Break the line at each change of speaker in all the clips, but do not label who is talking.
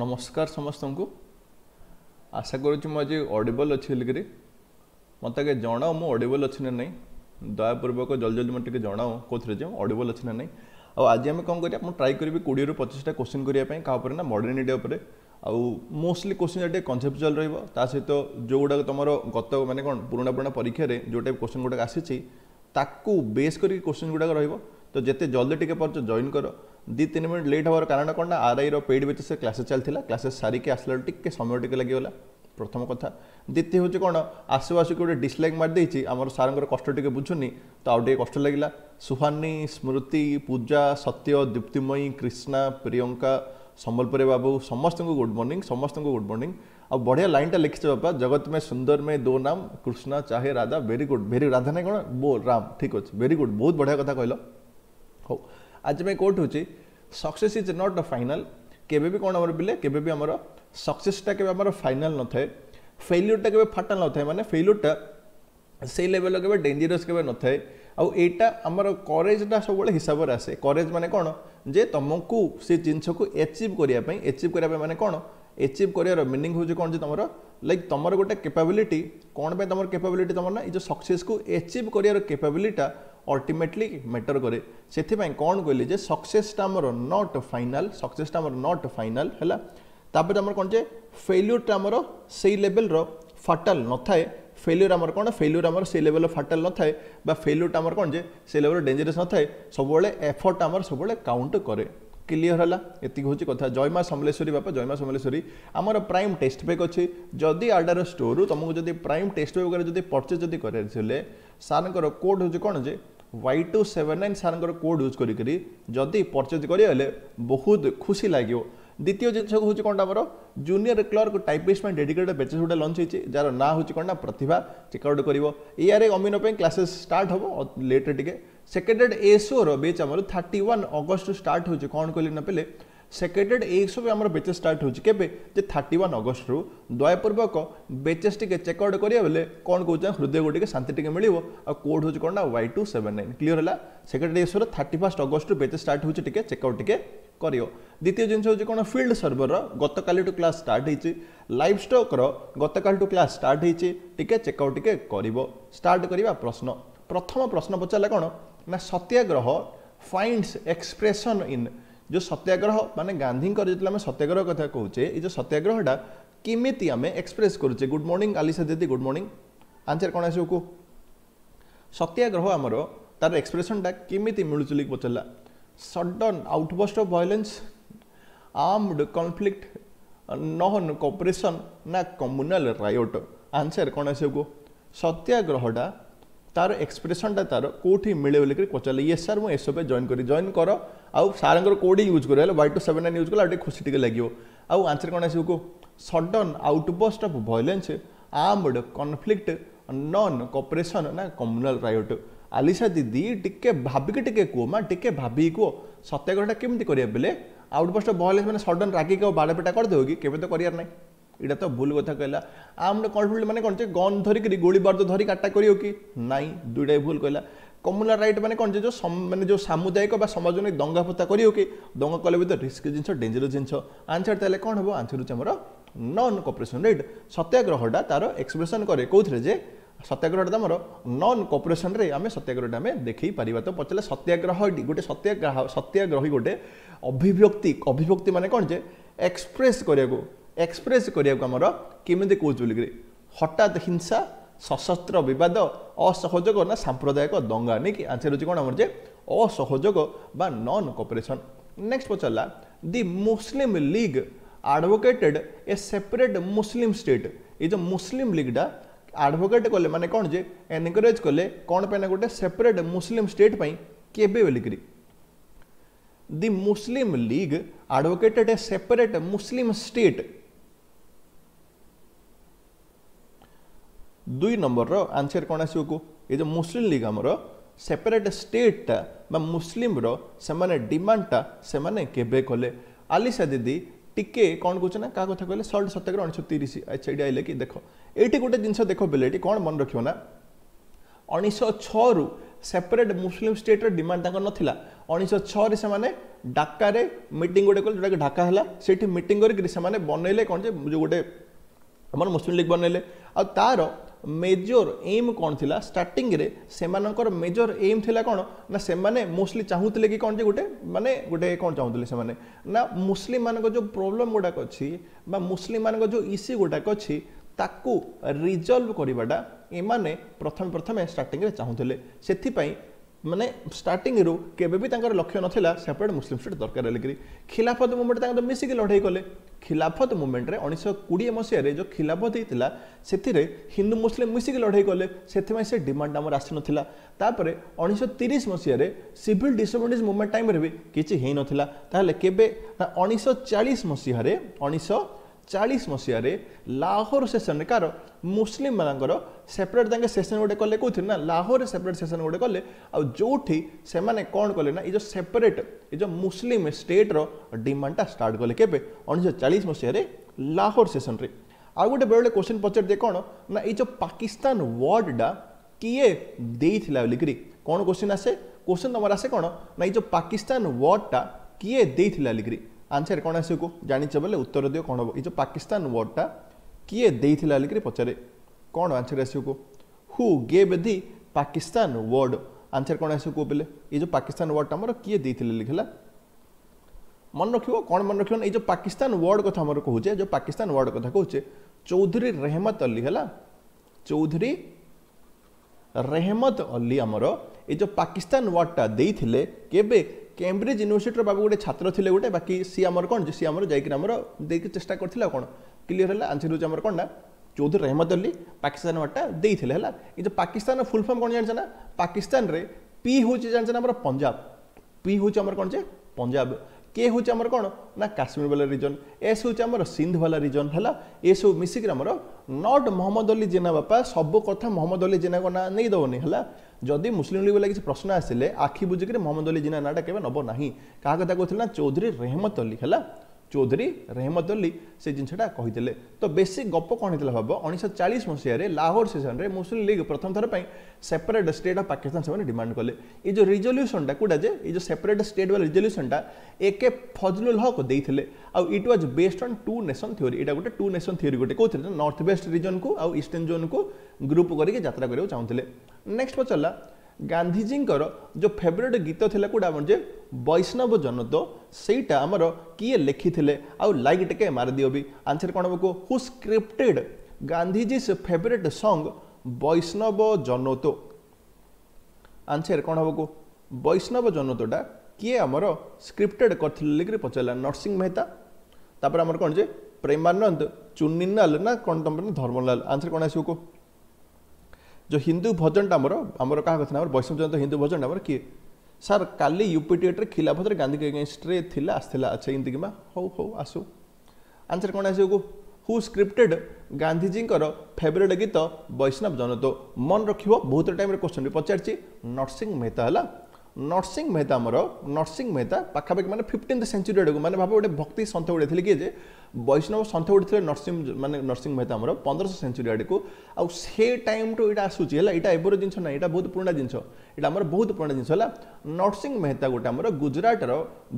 ନମସ୍କାର ସମସ୍ତଙ୍କୁ ଆଶା କରୁଛି ମୁଁ ଆଜି ଅଡ଼ିବଲ୍ ଅଛି ବୋଲିକିରି ମୋତେ ଆଗେ ଜଣାଅ ମୁଁ ଅଡ଼ିବଲ୍ ଅଛି ନା ନାହିଁ ଦୟାପୂର୍ବକ ଜଲ୍ଦି ଜଲ୍ଦି ମୋତେ ଟିକେ ଜଣାଅ କେଉଁଥିରେ ଯେ ଅଡ଼ିବଲ୍ ଅଛି ନା ନାହିଁ ଆଉ ଆଜି ଆମେ କ'ଣ କରିବା ମୁଁ ଟ୍ରାଏ କରିବି କୋଡ଼ିଏରୁ ପଚିଶଟା କୋଶ୍ଚିନ୍ କରିବା ପାଇଁ କାହା ଉପରେ ନା ମଡ଼ର୍ଣ୍ଣ ଇଣ୍ଡିଆ ଉପରେ ଆଉ ମୋଷ୍ଟଲି କୋଶ୍ଚିନ୍ ଟିକେ କନସେପ୍ଚୁଆଲ୍ ରହିବ ତା ସହିତ ଯେଉଁଗୁଡ଼ାକ ତୁମର ଗତ ମାନେ କ'ଣ ପୁରୁଣା ପୁରୁଣା ପରୀକ୍ଷାରେ ଯେଉଁ ଟାଇପ୍ କୋଶ୍ଚିନ୍ ଗୁଡ଼ାକ ଆସିଛି ତାକୁ ବେସ୍ କରିକି କୋଶ୍ଚିନ୍ ଗୁଡ଼ାକ ରହିବ ତ ଯେତେ ଜଲ୍ଦି ଟିକେ ପାରୁଛ ଜଏନ୍ କର ଦୁଇ ତିନି ମିନିଟ୍ ଲେଟ୍ ହେବାର କାରଣ କ'ଣ ନା ଆର୍ଆଇର ପେଡ୍ ବେଚେସ୍ରେ କ୍ଲାସେସ୍ ଚାଲିଥିଲା କ୍ଲାସେସ୍ ସାରିକି ଆସିଲା ଟିକେ ସମୟ ଟିକେ ଲାଗିଗଲା ପ୍ରଥମ କଥା ଦ୍ୱିତୀୟ ହେଉଛି କ'ଣ ଆସୁ ଆସୁକି ଗୋଟେ ଡିସ୍ଲାଇକ୍ ମାରିଦେଇଛି ଆମର ସାର୍ଙ୍କର କଷ୍ଟ ଟିକେ ବୁଝୁନି ତ ଆଉ ଟିକେ କଷ୍ଟ ଲାଗିଲା ସୁହାନି ସ୍ମୃତି ପୂଜା ସତ୍ୟ ଦୀପ୍ତିମୟୀ କ୍ରିଷ୍ଣା ପ୍ରିୟଙ୍କା ସମ୍ବଲପୁରୀ ବାବୁ ସମସ୍ତଙ୍କୁ ଗୁଡ୍ ମର୍ଣ୍ଣିଂ ସମସ୍ତଙ୍କୁ ଗୁଡ୍ ମର୍ଣ୍ଣିଂ ଆଉ ବଢ଼ିଆ ଲାଇନ୍ଟା ଲେଖିଛି ବାପା ଜଗତ ମେ ସୁନ୍ଦର ମେ ଦୋ ନାମ Krishna ଚାହେ Radha very good very Radha ନାହିଁ କ'ଣ ବୋ ରାମ ଠିକ୍ ଅଛି ଭେରି ଗୁଡ୍ ବହୁତ ବଢ଼ିଆ କଥା କହିଲ ହଉ আজ পাই কোর্ট হচ্ছে success is not the final কেবে বি কোণ আমার বিলে কেবে বি আমার সকসেসটা কেবে আমার ফাইনাল নথায় ফেলিওরটা কেবে ফাটাল নথায় মানে ফেলিওরটা সেই লেভেল কেবে ডেঞ্জরস কেবে নথায় ଆଉ ଏଇଟା ଆମର କରେଜଟା ସବୁବେଳେ ହିସାବରେ ଆସେ କରେଜ ମାନେ କ'ଣ ଯେ ତୁମକୁ ସେ ଜିନିଷକୁ ଏଚିଭ୍ କରିବା ପାଇଁ ଏଚିଭ୍ କରିବା ପାଇଁ ମାନେ କ'ଣ ଏଚିଭ୍ କରିବାର ମିନିଂ ହେଉଛି କ'ଣ ଯେ ତୁମର ଲାଇକ୍ ତୁମର ଗୋଟେ କେପାବିଲିଟି କ'ଣ ପାଇଁ ତୁମର କେପାବିଲିଟି ତୁମର ନା ଏଇ ଯେଉଁ ସକ୍ସେସ୍କୁ ଏଚିଭ୍ କରିବାର କେପାବିଲିଟା অল্টিমেটলি ম্যাটর করে সেপাই কম কহিলি যে সকসেসটা আমার নট ফাইনাল সকসেসটা আমার নট ফাইনাল হল তাপরে আমার কোণ যে ফেলিওরটা আমার সেই লেভেলর ফাটাল নথায় ফেলিওর আমার কোণ ফেলিওর আমার সেই লেভেলর ফাটাল নথায় বা ফেলিওরটা আমার কোণ যে সেই লেভেলর ডেঞ্জরস নথায় সবুলে এফর্ট আমার সবুলে কাউন্ট করে ক্লিয়ার হল এতিক হচ্ছে কথা জয়মা সমলেশ্বরী বাপা জয়মা সমলেশ্বরী আমার প্রাইম টেস্ট ব্যাক অছি যদি আডার স্টোরু তুমি যদি প্রাইম টেস্ট ব্যাক যদি পরচেজ যদি করে সারঙ্কর কোড হচ্ছে কোণ যে ୱାଇ ଟୁ ସେଭେନ୍ ନାଇନ୍ ସାର୍ଙ୍କର କୋଡ଼୍ ୟୁଜ୍ କରିକରି ଯଦି ପରଚେଜ୍ କରିହେଲେ ବହୁତ ଖୁସି ଲାଗିବ ଦ୍ୱିତୀୟ ଜିନିଷ ହେଉଛି କ'ଣଟା ଆମର ଜୁନିୟର କ୍ଲର୍କ ଟାଇପିଷ୍ଟ ପାଇଁ ଡେଡିକେଟେଡ଼୍ ବେଚେସ୍ ଗୋଟେ ଲଞ୍ଚ ହେଇଛି ଯାହାର ନାଁ ହେଉଛି କ'ଣ ନା ପ୍ରତିଭା ଚେକ୍ଆଉଟ୍ କରିବ ଏଆରେ ଅମିନ ପାଇଁ କ୍ଲାସେସ୍ ଷ୍ଟାର୍ଟ ହେବ ଲେଟ୍ରେ ଟିକେ ସେକେଣ୍ଡେଡ଼୍ ଏସ୍ଓର ବେଚ୍ ଆମର ଥାର୍ଟି ୱାନ୍ ଅଗଷ୍ଟରୁ ଷ୍ଟାର୍ଟ ହେଉଛି କ'ଣ କହିଲି ନା ପିଲେ ସେକେଣ୍ଡେଡ୍ ଏହିସବୁ ଆମର ବେଚେସ୍ ଷ୍ଟାର୍ଟ ହେଉଛି କେବେ ଯେ ଥାର୍ଟି ୱାନ୍ ଅଗଷ୍ଟରୁ ଦୟାପୂର୍ବକ ବେଚେସ୍ ଟିକେ ଚେକ୍ଆଉଟ୍ କରିବା ବେଲେ କ'ଣ କହୁଛନ୍ତି ହୃଦୟ ଟିକେ ଶାନ୍ତି ଟିକେ ମିଳିବ ଆଉ କୋଡ୍ ହେଉଛି କ'ଣ ନା Y two seven nine clear ହେଲା ସେକେଣ୍ଡେଡ୍ ଏସୋର ଥାର୍ଟି ଫାଷ୍ଟ ଅଗଷ୍ଟରୁ ବେଚେସ୍ ଷ୍ଟାର୍ଟ ହେଉଛି ଟିକେ ଚେକ୍ଆଉଟ୍ ଟିକେ କରିବ ଦ୍ୱିତୀୟ ଜିନିଷ ହେଉଛି କ'ଣ ଫିଲ୍ଡ ସର୍ଭର୍ର ଗତକାଲିଠୁ କ୍ଲାସ୍ ଷ୍ଟାର୍ଟ ହେଇଛି ଲାଇଫ୍ ଷ୍ଟକ୍ର ଗତକାଲିଠୁ କ୍ଲାସ୍ ଷ୍ଟାର୍ଟ ହେଇଛି ଟିକେ ଚେକ୍ଆଉଟ୍ ଟିକେ କରିବ ଷ୍ଟାର୍ଟ କରିବା ପ୍ରଶ୍ନ ପ୍ରଥମ ପ୍ରଶ୍ନ ପଚାରିଲା କ'ଣ ନା ସତ୍ୟାଗ୍ରହ ଫାଇଣ୍ଡସ୍ ଏକ୍ସପ୍ରେସନ୍ ଇନ୍ ଯେଉଁ ସତ୍ୟାଗ୍ରହ ମାନେ ଗାନ୍ଧୀଙ୍କର ଯେତେବେଳେ ଆମେ ସତ୍ୟାଗ୍ରହ କଥା କହୁଛେ ଏ ଯେଉଁ ସତ୍ୟାଗ୍ରହଟା କେମିତି ଆମେ ଏକ୍ସପ୍ରେସ୍ କରୁଛେ ଗୁଡ୍ ମର୍ଣ୍ଣିଂ ଆଲିସା ଦିଦି ଗୁଡ୍ ମର୍ଣ୍ଣିଂ ଆନ୍ସର୍ କ'ଣ ଆସିବ କୁହ ସତ୍ୟାଗ୍ରହ ଆମର ତାର ଏକ୍ସପ୍ରେସନ୍ଟା କେମିତି ମିଳୁଛି ବୋଲି ପଚାରିଲା sudden outburst of violence armed conflict non cooperation ନା କମ୍ୟୁନାଲ୍ ରାୟୋଟ୍ ଆନ୍ସର୍ କ'ଣ ଆସିବ କୁହ ସତ୍ୟାଗ୍ରହଟା তার এক্সপ্রেসনটা তার কোটি মিলে বলি পচারে ইয়ে সার মু এসব জয়েন করি জয়েন কর আউ সারঙ্কর কোডি ইউজ করে হলে Y two seven nine use কলে আউ খুশি টিকে লাগিব আউ আনসর কোণ আসবে কো sudden outburst of violence armed conflict non cooperation না কমুনাল রাইট আলিসা দিদি টিকে ভাবিকি টিকে কুহ মা টিকে ভাবিকি কুহ সত্যাগ্রহটা কেমতি করিয়া বেলে আউটবর্স্ট অফ ভয়েলেন্স মানে সডন রাগিকি আউ বাড়পিটা করে দেব কি কেবে তো করিয়ার নাই এটা তো ভুল কথা কহিলা আমরা কনফিডেন্ট মানে কোণ যে গন ধরিকি গুড়ি বর্দ ধরি আটাক করিও কি নাই দুইটাই ভুল কহিলা কমুলা রাইট মানে কোণ যে মানে যে সামুদায়িক বা সমাজনিক দঙ্গা পোতা করিও কি দঙ্গা কলে বি তো রিস্কি জিনিস ডেঞ্জরস জিনিস আনসার তাহলে কোণ হব আনসার হচ্ছে আমার নন কপরেসন রাইট সত্যাগ্রহটা তার এক্সপ্রেসন করে কোথায় যে সত্যাগ্রহটা তোমার নন রে আমি সত্যাগ্রহটা আমি দেখেই পারিবা তো পচলে সত্যাগ্রহ গোটে সত্যাগ্রহ সত্যাগ্রহী গোটে অভিব্যক্তি অভিব্যক্তি মানে কোণ যে এক্সপ্রেস করা ଏକ୍ସପ୍ରେସ୍ କରିବାକୁ ଆମର କେମିତି କହୁଛି ବୋଲିକରି ହଠାତ୍ ହିଂସା ସଶସ୍ତ୍ର ବିବାଦ ଅସହଯୋଗ ନା ସାମ୍ପ୍ରଦାୟିକ ଦଙ୍ଗା ନେଇକି ଆନ୍ସର ହେଉଛି କ'ଣ ଆମର ଯେ ଅସହଯୋଗ ବା ନନ୍ କୋପରେସନ୍ ନେକ୍ସଟ ପଚାରିଲା the Muslim League advocated a separate Muslim state ଏଇ ଯେଉଁ ମୁସଲିମ ଲିଗ୍ଟା ଆଡ଼ଭୋକେଟ୍ କଲେ ମାନେ କ'ଣ ଯେ ଏନକରେଜ୍ କଲେ କ'ଣ ପାଇଁ ନା ଗୋଟେ ସେପରେଟ୍ ମୁସଲିମ ଷ୍ଟେଟ୍ ପାଇଁ କେବେ ବୋଲିକିରି the Muslim League advocated a separate Muslim state ଦୁଇ ନମ୍ବରର ଆନ୍ସର୍ କ'ଣ ଆସିବ କୁ ଏ ଯେଉଁ ମୁସଲିମ୍ ଲିଗ୍ ଆମର ସେପାରେଟ୍ ଷ୍ଟେଟ୍ଟା ବା ମୁସଲିମ୍ର ସେମାନେ ଡିମାଣ୍ଡଟା ସେମାନେ କେବେ କଲେ ଆଲିସା ଦିଦି ଟିକେ କ'ଣ କହୁଛ ନା କାହା କଥା କହିଲେ ସଲ୍ଟ ସତ୍ୟାଗ୍ରହ ଉଣେଇଶହ ତିରିଶ ଆଚ୍ଛା ଏଇଠି ଆଇଲେ କି ଦେଖ ଏଇଠି ଗୋଟେ ଜିନିଷ ଦେଖ ବେଲେ ଏଠି କ'ଣ ମନେ ରଖିବ ନା ଉଣେଇଶହ ଛଅରୁ ସେପାରେଟ୍ ମୁସଲିମ୍ ଷ୍ଟେଟ୍ର ଡିମାଣ୍ଡ ତାଙ୍କର ନଥିଲା ଉଣେଇଶହ ଛଅରେ ସେମାନେ ଡାକାରେ ମିଟିଂ ଗୋଟେ କଲେ ଯେଉଁଟାକି ଢାକା ହେଲା ସେଇଠି ମିଟିଂ କରିକି ସେମାନେ ବନେଇଲେ କ'ଣ ଯେ ଯେଉଁ ଗୋଟେ ଆମର ମୁସଲିମ୍ ଲିଗ୍ ବନେଇଲେ ଆଉ ତା'ର মেজর ଏମ୍ କ'ଣ ଥିଲା ଷ୍ଟାର୍ଟିଂରେ ସେମାନଙ୍କର ମେଜର ଏମ୍ ଥିଲା କ'ଣ ନା ସେମାନେ ମୋଷ୍ଟଲି ଚାହୁଁଥିଲେ କି କ'ଣ ଯେ ଗୋଟେ ମାନେ ଗୋଟେ କ'ଣ ଚାହୁଁଥିଲେ ସେମାନେ ନା ମୁସଲିମମାନଙ୍କ ଯେଉଁ ପ୍ରୋବ୍ଲେମ୍ ଗୁଡ଼ାକ ଅଛି ବା ମୁସଲିମମାନଙ୍କ ଯେଉଁ ଇସ୍ୟୁ ଗୁଡ଼ାକ ଅଛି ତାକୁ ରିଜଲ୍ଭ କରିବାଟା ଏମାନେ ପ୍ରଥମେ ପ୍ରଥମେ ଷ୍ଟାର୍ଟିଂରେ ଚାହୁଁଥିଲେ ସେଥିପାଇଁ ମାନେ ଷ୍ଟାର୍ଟିଂରୁ କେବେ ବି ତାଙ୍କର ଲକ୍ଷ୍ୟ ନଥିଲା ସେପରେଟ୍ ମୁସଲିମ୍ ଷ୍ଟେଟ୍ ଦରକାର ହେଲେ କରି ଖିଲାଫତ ମୁଭମେଣ୍ଟ ତାଙ୍କର ମିଶିକି ଲଢ଼େଇ କଲେ ଖିଲାଫତ ମୁଭମେଣ୍ଟରେ ଉଣେଇଶହ କୋଡ଼ିଏ ମସିହାରେ ଯେଉଁ ଖିଲାଫତ ହେଇଥିଲା ସେଥିରେ ହିନ୍ଦୁ ମୁସଲିମ ମିଶିକି ଲଢ଼େଇ କଲେ ସେଥିପାଇଁ ସେ ଡିମାଣ୍ଡ ଆମର ଆସିନଥିଲା ତାପରେ ଉଣେଇଶହ ତିରିଶ ମସିହାରେ ସିଭିଲ ଡିସଅବିଲିଟିଜ୍ ମୁଭମେଣ୍ଟ ଟାଇମ୍ରେ ବି କିଛି ହେଇନଥିଲା ତାହେଲେ କେବେ ଉଣେଇଶହ ଚାଳିଶ ମସିହାରେ ଉଣେଇଶହ ଚାଳିଶ ମସିହାରେ ଲାହୋର ସେସନରେ କାହାର ମୁସଲିମମାନଙ୍କର ସେପାରେଟ୍ ତାଙ୍କେ ସେସନ୍ ଗୋଟେ କଲେ କହୁଥିଲେ ନା ଲାହୋରରେ ସେପାରେଟ୍ ସେସନ୍ ଗୋଟେ କଲେ ଆଉ ଯେଉଁଠି ସେମାନେ କ'ଣ କଲେ ନା ଏ ଯେଉଁ ସେପାରେଟ୍ ଏ ଯେଉଁ ମୁସଲିମ ଷ୍ଟେଟ୍ର ଡିମାଣ୍ଡଟା ଷ୍ଟାର୍ଟ କଲେ କେବେ ଉଣେଇଶହ ଚାଳିଶ ମସିହାରେ ଲାହୋର ସେସନରେ ଆଉ ଗୋଟେ ବେଳେବେଳେ କୋଶ୍ଚିନ୍ ପଚାରିଦିଏ କ'ଣ ନା ଏଇ ଯେଉଁ ପାକିସ୍ତାନ ୱାର୍ଡ଼ଟା କିଏ ଦେଇଥିଲା ବୋଲିକିରି କ'ଣ କୋଶ୍ଚିନ୍ ଆସେ କୋଶ୍ଚିନ୍ ତୁମର ଆସେ କ'ଣ ନା ଏଇ ଯେଉଁ ପାକିସ୍ତାନ ୱାର୍ଡ଼ଟା କିଏ ଦେଇଥିଲା ବୋଲିକିରି আনসার কোণ আসব জাঁচ বেলে উত্তর দিও কোণ হব এই যে পাকিস্তান ওয়ার্ডটা কি দিয়ে লিখি পচারে কোণ আনসার আসব who gave the Pakistan word answer কোণ আসব বেলে এই যে পাকিস্তান ওয়ার্ডটা আমার কি দিয়ে লিখলা মনে রাখব কোণ মনে রাখব এই যে পাকিস্তান ওয়ার্ড কথা আমার কুচে যে পাকিস্তান ওয়ার্ড কথা কুচে চৌধুরী রেহমত অলি হল চৌধুরী রেহমত অলি আমার এই যে পাকিস্তান ওয়ার্ডটা দিয়ে কেবে কেম্ব্রিজ ইউনিভার্সিটির বাবু গোটে ছাত্র লে গোটে বাকি সি আমার কোণ সি আমার যাই আমার দেখি চেষ্টা করলে কোণ ক্লিয়ার হল আনসর হচ্ছে আমার কোণ না চৌধুরী রেহমত অলি পাকিস্তান ওয়ার্ডটা দিয়ে হল এই যে পাকিস্তান ফুল ফর্ম কোণ জাঁচ না পাকিস্তানের পি হচ্ছে জাঁচ না আমার পঞ্জাব পি হচ্ছে আমার কোণ যে পঞ্জাব কে হচ্ছে আমার কোণ না কাশ্মীর বালা রিজন এস হচ্ছে আমার সিন্ধ বালা রিজন হল এসব মিশিকি আমার নট মহম্মদ অলি জেনা বাপা সব কথা মহম্মদ অলি জেনা না নেই দেবনি হল যদি মুসলিম লিগ বলে কিছু প্রশ্ন আসলে আখি বুঝিকি মহম্মদ অলি জেনা নাটা কেবে নব না কাহা কথা কোথায় না চৌধুরী রহমত অলি হল চৌধুরী রেহমত অলি সেই জিনিসটা কহিলে তো বেশি গপ কণ হয়েছিল ভাব উনিশশো চাশ মশায় লাহোর সেসনরে মুসলিম লিগ প্রথম থর সেপারেট স্টেট অফ পাকিস্তান সে ডিমান্ড কলে এই যে রিজল্যুশনটা কোটা যে এই যে সেপারেট স্টেট বা রিজল্যুশনটা এ কে ফজলুল হক দিয়ে it was based on two nation theory এটা গোটে টু নেসন থিওরি গোটে কোথায় নর্থ বেস্ট রিজন কু আউ ইষ্টর্ন জোন কু গ্রুপ করি যাত্রা করা চাহুলে নেক্সট পচারা ଗାନ୍ଧିଜୀଙ୍କର ଯେଉଁ ଫେଭରେଟ୍ ଗୀତ ଥିଲା କେଉଁଟା ଆପଣ ଯେ ବୈଷ୍ଣବ ଜନତ ସେଇଟା ଆମର କିଏ ଲେଖିଥିଲେ ଆଉ ଲାଇକ୍ ଟିକେ ମାରିଦିଅ ବି ଆନ୍ସର୍ କ'ଣ ହବକୁ who scripted Gandhiji's favourite song Vaishnava Janat answer କ'ଣ ହବକୁ ବୈଷ୍ଣବ ଜନତଟା କିଏ ଆମର ସ୍କ୍ରିପ୍ଟେଡ୍ କରିଥିଲେ ଲେଖିକି ପଚାରିଲା ନରସିଂହ ମେହେତା ତାପରେ ଆମର କ'ଣ ଯେ ପ୍ରେମାନନ୍ଦ ଚୁନିନାଲ ନା କ'ଣ ତୁମ ଧର୍ମଲାଲ ଆନ୍ସର୍ କ'ଣ ଆସିବ କୁହ ଯେଉଁ ହିନ୍ଦୁ ଭଜନଟା ଆମର ଆମର କାହା କଥା ଆମର ବୈଷ୍ଣବ ଜନତା ହିନ୍ଦୁ ଭଜନଟା ଆମର କିଏ ସାର୍ କାଲି ୟୁପିଟିଏଟ୍ରେ ଖିଲାଫତରେ ଗାନ୍ଧୀ ଏଗେନ୍ଷ୍ଟରେ ଥିଲା ଆସିଥିଲା ଆଚ୍ଛା ହିନ୍ଦୀ କିମ୍ବା ହଉ ହଉ ଆସୁ ଆନ୍ସର କ'ଣ ଆସିବ କୁ ହୁ ସ୍କ୍ରିପ୍ଟେଡ୍ ଗାନ୍ଧୀଜୀଙ୍କର ଫେଭରେଟ୍ ଗୀତ ବୈଷ୍ଣବ ଜନତ ମନେ ରଖିବ ବହୁତ ଟାଇମ୍ରେ କ୍ୱେଶ୍ଚନ୍ ପଚାରିଛି ନରସିଂହ ମେହେତା ହେଲା ନର୍ସିଂ ମେହେତା ଆମର ନର୍ସିଂ ମେହେତା ପାଖାପାଖି ମାନେ ଫିଫ୍ଟିନ୍ଥ ସେଞ୍ଚୁରୀ ଆଡ଼କୁ ମାନେ ଭାବ ଗୋଟେ ଭକ୍ତି ସନ୍ଥ ଉଠିଥିଲେ କି ଯେ ବୈଷ୍ଣବ ସନ୍ଥ ଉଠିଥିଲେ ନର୍ସିଂ ମାନେ ନର୍ସିଂ ମେହେତା ଆମର ପନ୍ଦରଶହ ସେଞ୍ଚୁରୀ ଆଡ଼କୁ ଆଉ ସେ ଟାଇମ୍ଠୁ ଏଇଟା ଆସୁଛି ହେଲା ଏଇଟା ଏବେର ଜିନିଷ ନାହିଁ ଏଇଟା ବହୁତ ପୁରୁଣା ଜିନିଷ ଏଇଟା ଆମର ବହୁତ ପୁରୁଣା ଜିନିଷ ହେଲା ନର୍ସିଂ ମେହେତା ଗୋଟେ ଆମର ଗୁଜୁରାଟର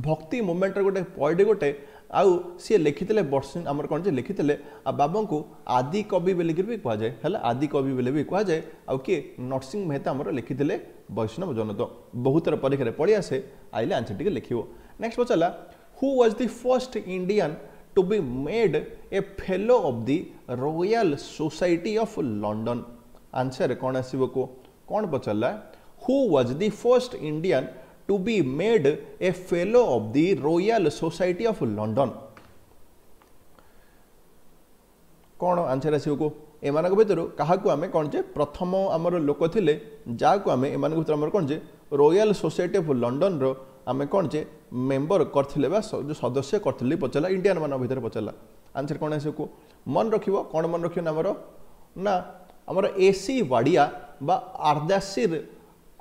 ଭକ୍ତି ମୁଭମେଣ୍ଟର ଗୋଟେ ପଏଣ୍ଟ ଗୋଟେ ଆଉ ସିଏ ଲେଖିଥିଲେ ବର୍ଷିନ୍ ଆମର କ'ଣ ଯେ ଲେଖିଥିଲେ ଆଉ ବାବାଙ୍କୁ ଆଦି କବି ବୋଲିକିରି ବି କୁହାଯାଏ ହେଲା ଆଦି କବି ବୋଲି ବି କୁହାଯାଏ ଆଉ କିଏ ନରସିଂହ ମେହେତା ଆମର ଲେଖିଥିଲେ ବୈଷ୍ଣବ ଜନତ ବହୁତର ପରୀକ୍ଷାରେ ପଳେଇ ଆସେ ଆଇଲେ ଆନ୍ସର ଟିକେ ଲେଖିବ ନେକ୍ସଟ ପଚାରିଲା who was the first Indian to be made a fellow of the the society of London London. କଣ ଆସିବ କୁହ କଣ ପଚାରିଲା who was the first Indian to be made a Fellow of the Royal Society of London. କ'ଣ answer ଆସିବ କୁହ ଏମାନଙ୍କ ଭିତରୁ କାହାକୁ ଆମେ କ'ଣ ଯେ ପ୍ରଥମ ଆମର ଲୋକ ଥିଲେ ଯାହାକୁ ଆମେ ଏମାନଙ୍କ ଭିତରୁ ଆମର କ'ଣ ଯେ ରୋୟାଲ ସୋସାଇଟି ଅଫ୍ ଲଣ୍ଡନର ଆମେ କ'ଣ ଯେ ମେମ୍ବର କରିଥିଲେ ବା ଯେଉଁ ସଦସ୍ୟ କରିଥିଲେ ପଚାରିଲା ଇଣ୍ଡିଆନମାନଙ୍କ ଭିତରେ ପଚାରିଲା ଆନ୍ସର୍ କ'ଣ ଆସିବ କୁହ ମନେ ରଖିବ କ'ଣ ମନେ ରଖିବ ନା ଆମର ନା ଆମର ଏ ସି ୱାଡ଼ିଆ ବା ଆର୍ଦାସିର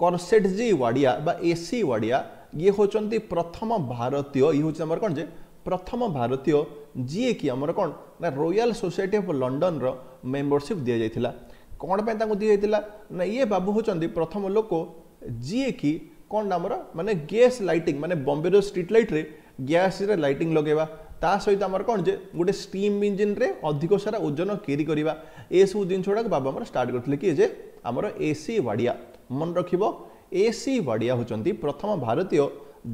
করসেটজি ওয়াড়িয়া বা এসি ওয়াড়িয়া ইয়ে হচ্ছেন প্রথম ভারতীয় ইয়ে হচ্ছে আমার কোণ যে প্রথম ভারতীয় যিয়ে কি আমার কোণ না রোয়াল সোসাইটি অফ লন্ডনর মেম্বরশিপ দিয়ে যাই কোণ পাই তাকে দিয়ে যাই না ইয়ে বাবু হচ্ছেন প্রথম লোক যিয়ে কি কোণ আমার মানে গ্যাস লাইটিং মানে বম্বের স্ট্রিট লাইট্রে গ্যাসরে লাইটিং লগাইবা তা সহিত আমার কোণ যে গোটে স্টিম ইঞ্জিন্রে অধিক সারা ওজন ক্যারি করা এসবু জিনিস গুড়া বাবা আমার স্টার্ট করলে কি যে আমার এসি ওয়াড়িয়া ମନେ ରଖିବ ଏ ସି ବାଡ଼ିଆ ହେଉଛନ୍ତି ପ୍ରଥମ ଭାରତୀୟ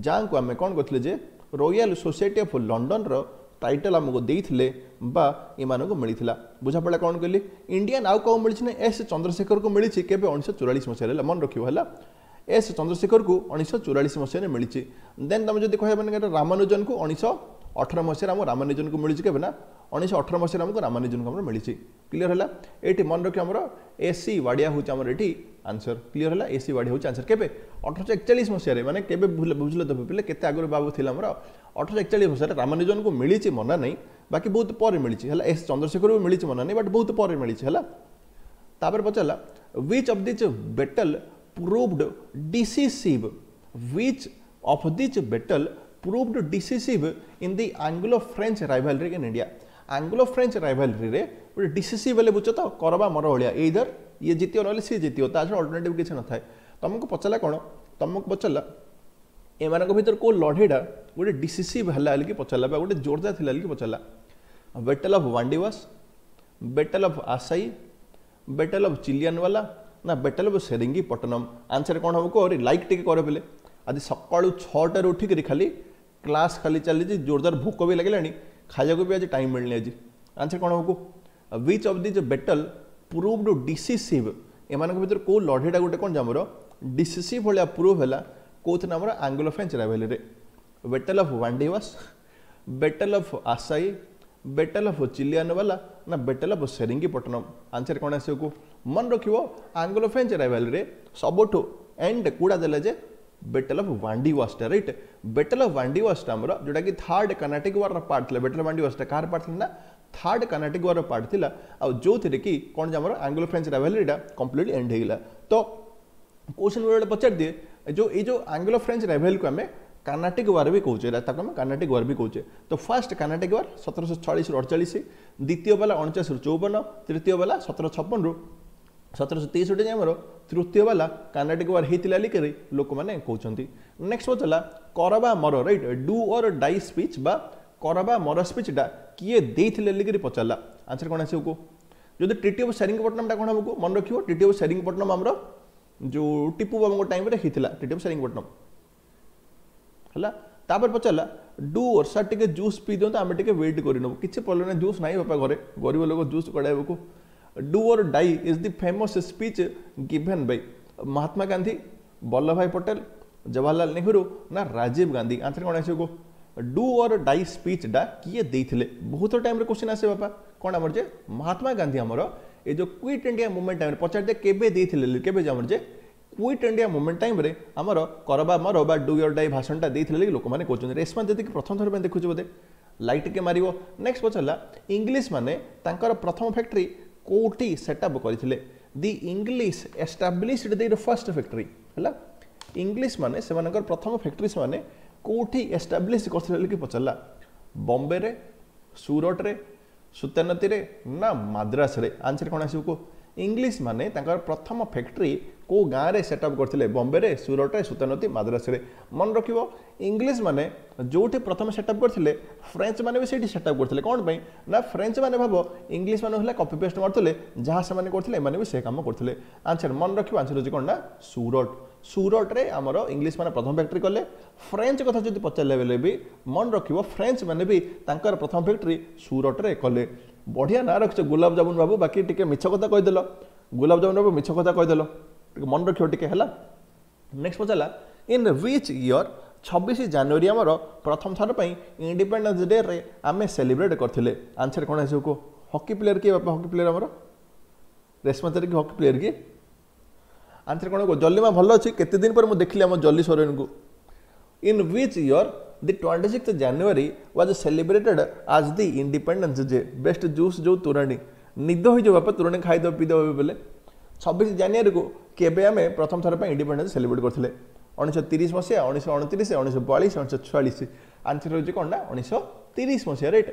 ଯାହାଙ୍କୁ ଆମେ କ'ଣ କହିଥିଲେ ଯେ ରୟାଲ ସୋସାଇଟି ଅଫ୍ ଲଣ୍ଡନର ଟାଇଟଲ ଆମକୁ ଦେଇଥିଲେ ବା ଏମାନଙ୍କୁ ମିଳିଥିଲା ବୁଝାପଡ଼ା କ'ଣ କହିଲି ଇଣ୍ଡିଆନ୍ ଆଉ କ'ଣ ମିଳିଛି ନା ଏସ୍ ଚନ୍ଦ୍ରଶେଖରକୁ ମିଳିଛି କେବେ ଉଣେଇଶହ ଚଉରାଳିଶ ମସିହାରେ ହେଲା ମନେ ରଖିବ ହେଲା ଏସ୍ ଚନ୍ଦ୍ରଶେଖରକୁ ଉଣେଇଶହ ଚଉରାଳିଶ ମସିହାରେ ମିଳିଛି ଦେନ୍ ତୁମେ ଯଦି କହିବା ମାନେ ରାମାନୁଜନକୁ ଉଣେଇଶହ ଅଠର ମସିହାରେ ଆମ ରାମାନୁଜନକୁ ମିଳିଛି କେବେ ନା ଉଣେଇଶହ ଅଠର ମସିହାରେ ଆମକୁ ରାମାନୁଜନକୁ ଆମର ମିଳିଛି କ୍ଲିଅର ହେଲା ଏଇଠି ମନେ ରଖି ଆମର ଏସ୍ ସି ୱାଡ଼ିଆ ହେଉଛି ଆମର ଏଠି ଆନ୍ସର କ୍ଲିଅର ହେଲା ଏ ସି ୱାର୍ଡ଼ ହେଉଛି ଆନ୍ସର କେବେ ଅଠରଶହ ଏକଚାଳିଶ ମସିହାରେ ମାନେ କେବେ ବୁଝିଲ ତ ପିଲେ କେତେ ଆଗରୁ ବାବୁ ଥିଲା ଆମର ଅଠରଶହ ଏକଚାଳିଶ ମସିହାରେ ରାମାନୁଜନଙ୍କୁ ମିଳିଛି ମନା ନାହିଁ ବାକି ବହୁତ ପରେ ମିଳିଛି ହେଲା ଏସ୍ ଚନ୍ଦ୍ରଶେଖରକୁ ମିଳିଛି ମନା ନାହିଁ ବଟ୍ ବହୁତ ପରେ ମିଳିଛି ହେଲା ତାପରେ ପଚାରିଲା which of these battle proved decisive which of these battle proved decisive in the Anglo French rivalry in India Anglo French ରାଇଭାଲରିରେ ଗୋଟେ ଡିସିସିଭ୍ ହେଲେ ବୁଝ ତ କରବା ମର ଭଳିଆ ଏଇଦର ये जित ना सी जित अल्टरनेटिव किसी न था तुमको पचारा कौन तुमको पचारा एम भितर को लड़ेटा गोटे डीसीसी है कि पचारा गोटे जोरदार थी कि पचारा battle of Wandiwash battle of Assaye battle of Chillianwala ना battle of Seringapatam answer कौन हम कह लाइक टी कर पे आज सका छटू उठिक खाली क्लास खाली चली जोरदार भोक भी लगे खाया को भी आज टाइम मिलनी आज आंसर कौन हम कह which of these battle proved decisive ଏମାନଙ୍କ ଭିତରୁ କେଉଁ ଲଢ଼େଇଟା ଗୋଟେ କ'ଣ ଆମର ଡିସିସିଭ୍ ଭଳିଆ ପ୍ରୁଭ୍ ହେଲା କେଉଁଥିରେ ଆମର Anglo French ରାଭେଲିରେ battle of Wandiwash battle of Assaye battle of Chillianwala ନା ବେଟଲ୍ ଅଫ୍ ସେରିଙ୍ଗିପଟନମ୍ ଆନ୍ସର୍ କ'ଣ ଆସିବାକୁ ମନେ ରଖିବ ଆଙ୍ଗଲୋ ଫ୍ରେଞ୍ଚ ରାଇଭାଲରେ ସବୁଠୁ ଏଣ୍ଡ କେଉଁଟା ଦେଲେ ଯେ battle of Wandiwash right battle of Wandiwash ଆମର ଯେଉଁଟାକି ଥାର୍ଡ଼ କର୍ଣ୍ଣାଟିକ ୱାର୍ର ପାର୍ଟ ଥିଲା ବେଟଲ୍ ୱାଣ୍ଡି ୱାସ୍ଟା କାହାର ପାର୍ଟ ଥିଲା ନା थार्ड कानाटिक वार पार्ट লা আউথে थी कि कौन আমার आंग्लो ফ্রেঞ্চ রাইভালিটা কমপ্লিটলি एंड होगा तो क्वेश्चन কোশ্চেন पचार दिए जो ये এই যে আঙ্গুলো ফ্রেঞ্চ রাইভালকে আমি कर्नाटिक वार भी कौचे ताको आम कर्नाटिक वार भी कौचे तो फास्ट कानाटिक वार सतरश छयास रु अड़चाश द्वितीय बाला अणचाश रु चौवन तृतीय बाला सतर छपन रु सतरश तेसठी आमर तृतीय बाला कर्नाटिक वार होता लिखे लोक मैंने कहते नेक्स्ट पचला करवा मर right do or die speech बा करवा मर स्पीचटा किए दे पचारा आंसर कौन आसो जो ट्रिटी अफ सेंग बटनमटा कौन हमको मन रखी ट्रिटी अफ सेंग बटनम आम जो टीपू बाबू टाइम होता ट्रिटी अफ सेंग है पचारा डू वर्षा टी जूस पी दिखा आम टे वेट कर कि ना जूस नाई बापा घर गरीब लोग जूस कड़ाइब को do or die is the famous speech given by Mahatma Gandhi Vallabhbhai Patel Jawaharlal Nehru ना राजीव गांधी आंसर कौन आसो ডু অর ডাই স্পিচটা কিয়ে দিয়ে বহুত টাইমে কোশ্চিন আসে বাপা কোণ আমার যে মহাত্মা গান্ধী আমার এ যে কুইট ইন্ডিয়া মুভমেন্ট টাইম পচার পচারিদে কেবে দিয়ে কেবে যে আমার যে কুইট ইন্ডিয়া মুভমেন্ট টাইমে আমার করবা মর বা ডু অর ডাই ভাষণটা দিয়ে লোক মানে কোচন রেশমা যদি প্রথম থর দেখুছি বোধে ଲାଇଟ୍ ଟିକେ ମାରିବ ନେକ୍ସଟ ପଚାରିଲା ଇଂଲିଶମାନେ ତାଙ୍କର ପ୍ରଥମ ଫ୍ୟାକ୍ଟ୍ରି କେଉଁଠି setup the English established established first factory factory English মানে ସେମାନଙ୍କର প্রথম ফ্যাক্টরি ସେମାନେ କେଉଁଠି ଏଷ୍ଟାବ୍ଲିଶ୍ କରିଥିଲେ ବୋଲିକି ପଚାରିଲା ବମ୍ବେରେ ସୁରଟରେ ସୁତାନତୀରେ ନା ମାଦ୍ରାସରେ ଆନ୍ସର୍ କ'ଣ ଆସିବ କୁହ ଇଂଲିଶ ମାନେ ତାଙ୍କର ପ୍ରଥମ ଫ୍ୟାକ୍ଟ୍ରି କେଉଁ ଗାଁରେ ସେଟଅପ୍ କରିଥିଲେ ବମ୍ବେରେ ସୁରଟରେ ସୁତାନତୀ ମାଦ୍ରାସରେ ମନେ ରଖିବ ଇଂଲିଶ ମାନେ ଯେଉଁଠି ପ୍ରଥମେ ସେଟଅପ୍ କରିଥିଲେ ଫ୍ରେଞ୍ଚମାନେ ବି ସେଇଠି ସେଟଅପ୍ କରିଥିଲେ କ'ଣ ପାଇଁ ନା ଫ୍ରେଞ୍ଚମାନେ ଭାବ ଇଂଲିଶମାନେ ହେଲେ କପି ପେଷ୍ଟ ମାରୁଥିଲେ ଯାହା ସେମାନେ କରୁଥିଲେ ଏମାନେ ବି ସେ କାମ କରୁଥିଲେ ଆନ୍ସର୍ ମନେ ରଖିବ ଆନ୍ସର୍ ହେଉଛି କ'ଣ ନା ସୁରଟ ସୁରଟରେ ଆମର ଇଂଲିଶମାନେ ପ୍ରଥମ ଫ୍ୟାକ୍ଟ୍ରି କଲେ ଫ୍ରେଞ୍ଚ କଥା ଯଦି ପଚାରିଲେ ବେଲେ ବି ମନେ ରଖିବ ଫ୍ରେଞ୍ଚମାନେ ବି ତାଙ୍କର ପ୍ରଥମ ଫ୍ୟାକ୍ଟ୍ରି ସୁରଟରେ କଲେ ବଢ଼ିଆ ନାଁ ରଖିଛ ଗୁଲାବଜାମୁନ ବାବୁ ବାକି ଟିକେ ମିଛ କଥା କହିଦେଲ ଗୁଲାବଜାମୁନ ବାବୁ ମିଛ କଥା କହିଦେଲ ଟିକେ ମନେ ରଖିବ ଟିକେ ହେଲା ନେକ୍ସଟ ପଚାରିଲା ଇନ୍ ୱିଚ୍ ଇୟର୍ ଛବିଶ ଜାନୁଆରୀ ଆମର ପ୍ରଥମ ଥର ପାଇଁ ଇଣ୍ଡିପେଣ୍ଡେନ୍ସ ଡେରେ ଆମେ ସେଲିବ୍ରେଟ୍ କରିଥିଲେ ଆନ୍ସର କ'ଣ ଆସିବ କୁହ ହକି ପ୍ଲେୟର କିଏ ବାପା ହକି ପ୍ଲେୟର ଆମର ରେଶମା ଚାରିକି ହକି ପ୍ଲେୟର କିଏ ଆନ୍ସର୍ କ'ଣ ହେବ ଜଲିମା ଭଲ ଅଛି କେତେ ଦିନ ପରେ ମୁଁ ଦେଖିଲି ଆମ ଜଲି ସୋରେନଙ୍କୁ in which year the twenty six January was celebrated as the independence day best ଜୁସ୍ ଯେଉଁ ତୋରାଣୀ ନିଦ ହୋଇଯିବ ବାପା ତୋରାଣୀ ଖାଇଦେବ ପିଇଦେବ ବୋଲେ ଛବିଶ ଜାନୁଆରୀକୁ କେବେ ଆମେ ପ୍ରଥମ ଥର ପାଇଁ ଇଣ୍ଡିପେଣ୍ଡେନ୍ସ ସେଲିବ୍ରେଟ୍ କରିଥିଲେ ଉଣେଇଶହ ତିରିଶ ମସିହା ଉଣେଇଶହ ଅଣତିରିଶ ଉଣେଇଶହ ବୟାଳିଶ ଉଣେଇଶହ ଛୟାଳିଶ ଆନ୍ସର୍ ହେଉଛି କ'ଣ ଉଣେଇଶହ ତିରିଶ ମସିହା ରେଟ୍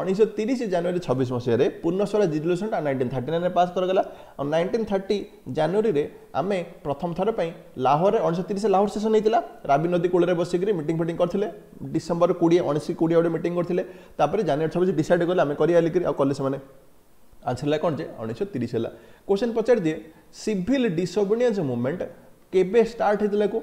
ଉଣେଇଶହ ତିରିଶ ଜାନୁଆରୀ ଛବିଶ ମସିହାରେ ପୂର୍ଣ୍ଣସ୍ୱରା ରିଜଲ୍ୟୁସନଟା ନାଇଣ୍ଟିନ୍ ଥାର୍ଟି ନାଇନ୍ରେ ପାସ୍ କରାଗଲା ଆଉ ନାଇଣ୍ଟିନ୍ ଥାର୍ଟି ଜାନୁଆରୀରେ ଆମେ ପ୍ରଥମ ଥର ପାଇଁ ଲାହୋରରେ ଉଣେଇଶହ ତିରିଶ ଲାହୋର ସେସନ୍ ହେଇଥିଲା ରାବି ନଦୀ କୂଳରେ ବସିକରି ମିଟିଂ ଫିଟିଂ କରିଥିଲେ ଡିସେମ୍ବର କୋଡ଼ିଏ ଉଣେଇଶ କୋଡ଼ିଏ ଗୋଟେ ମିଟିଂ କରିଥିଲେ ତାପରେ ଜାନୁଆରୀ ଛବିଶ ଡିସାଇଡ଼ କଲେ ଆମେ କରିବା ଲିକିରି ଆଉ କଲେ ସେମାନେ ଆନ୍ସର୍ ହେଲା କ'ଣ ଯେ ଉଣେଇଶହ ତିରିଶ ହେଲା କୋଶ୍ଚିନ୍ ପଚାରିଦିଏ ସିଭିଲ୍ ଡିସଓବିଡିଏନ୍ସ ମୁଭମେଣ୍ଟ କେବେ ଷ୍ଟାର୍ଟ ହେଇଥିଲା କୁ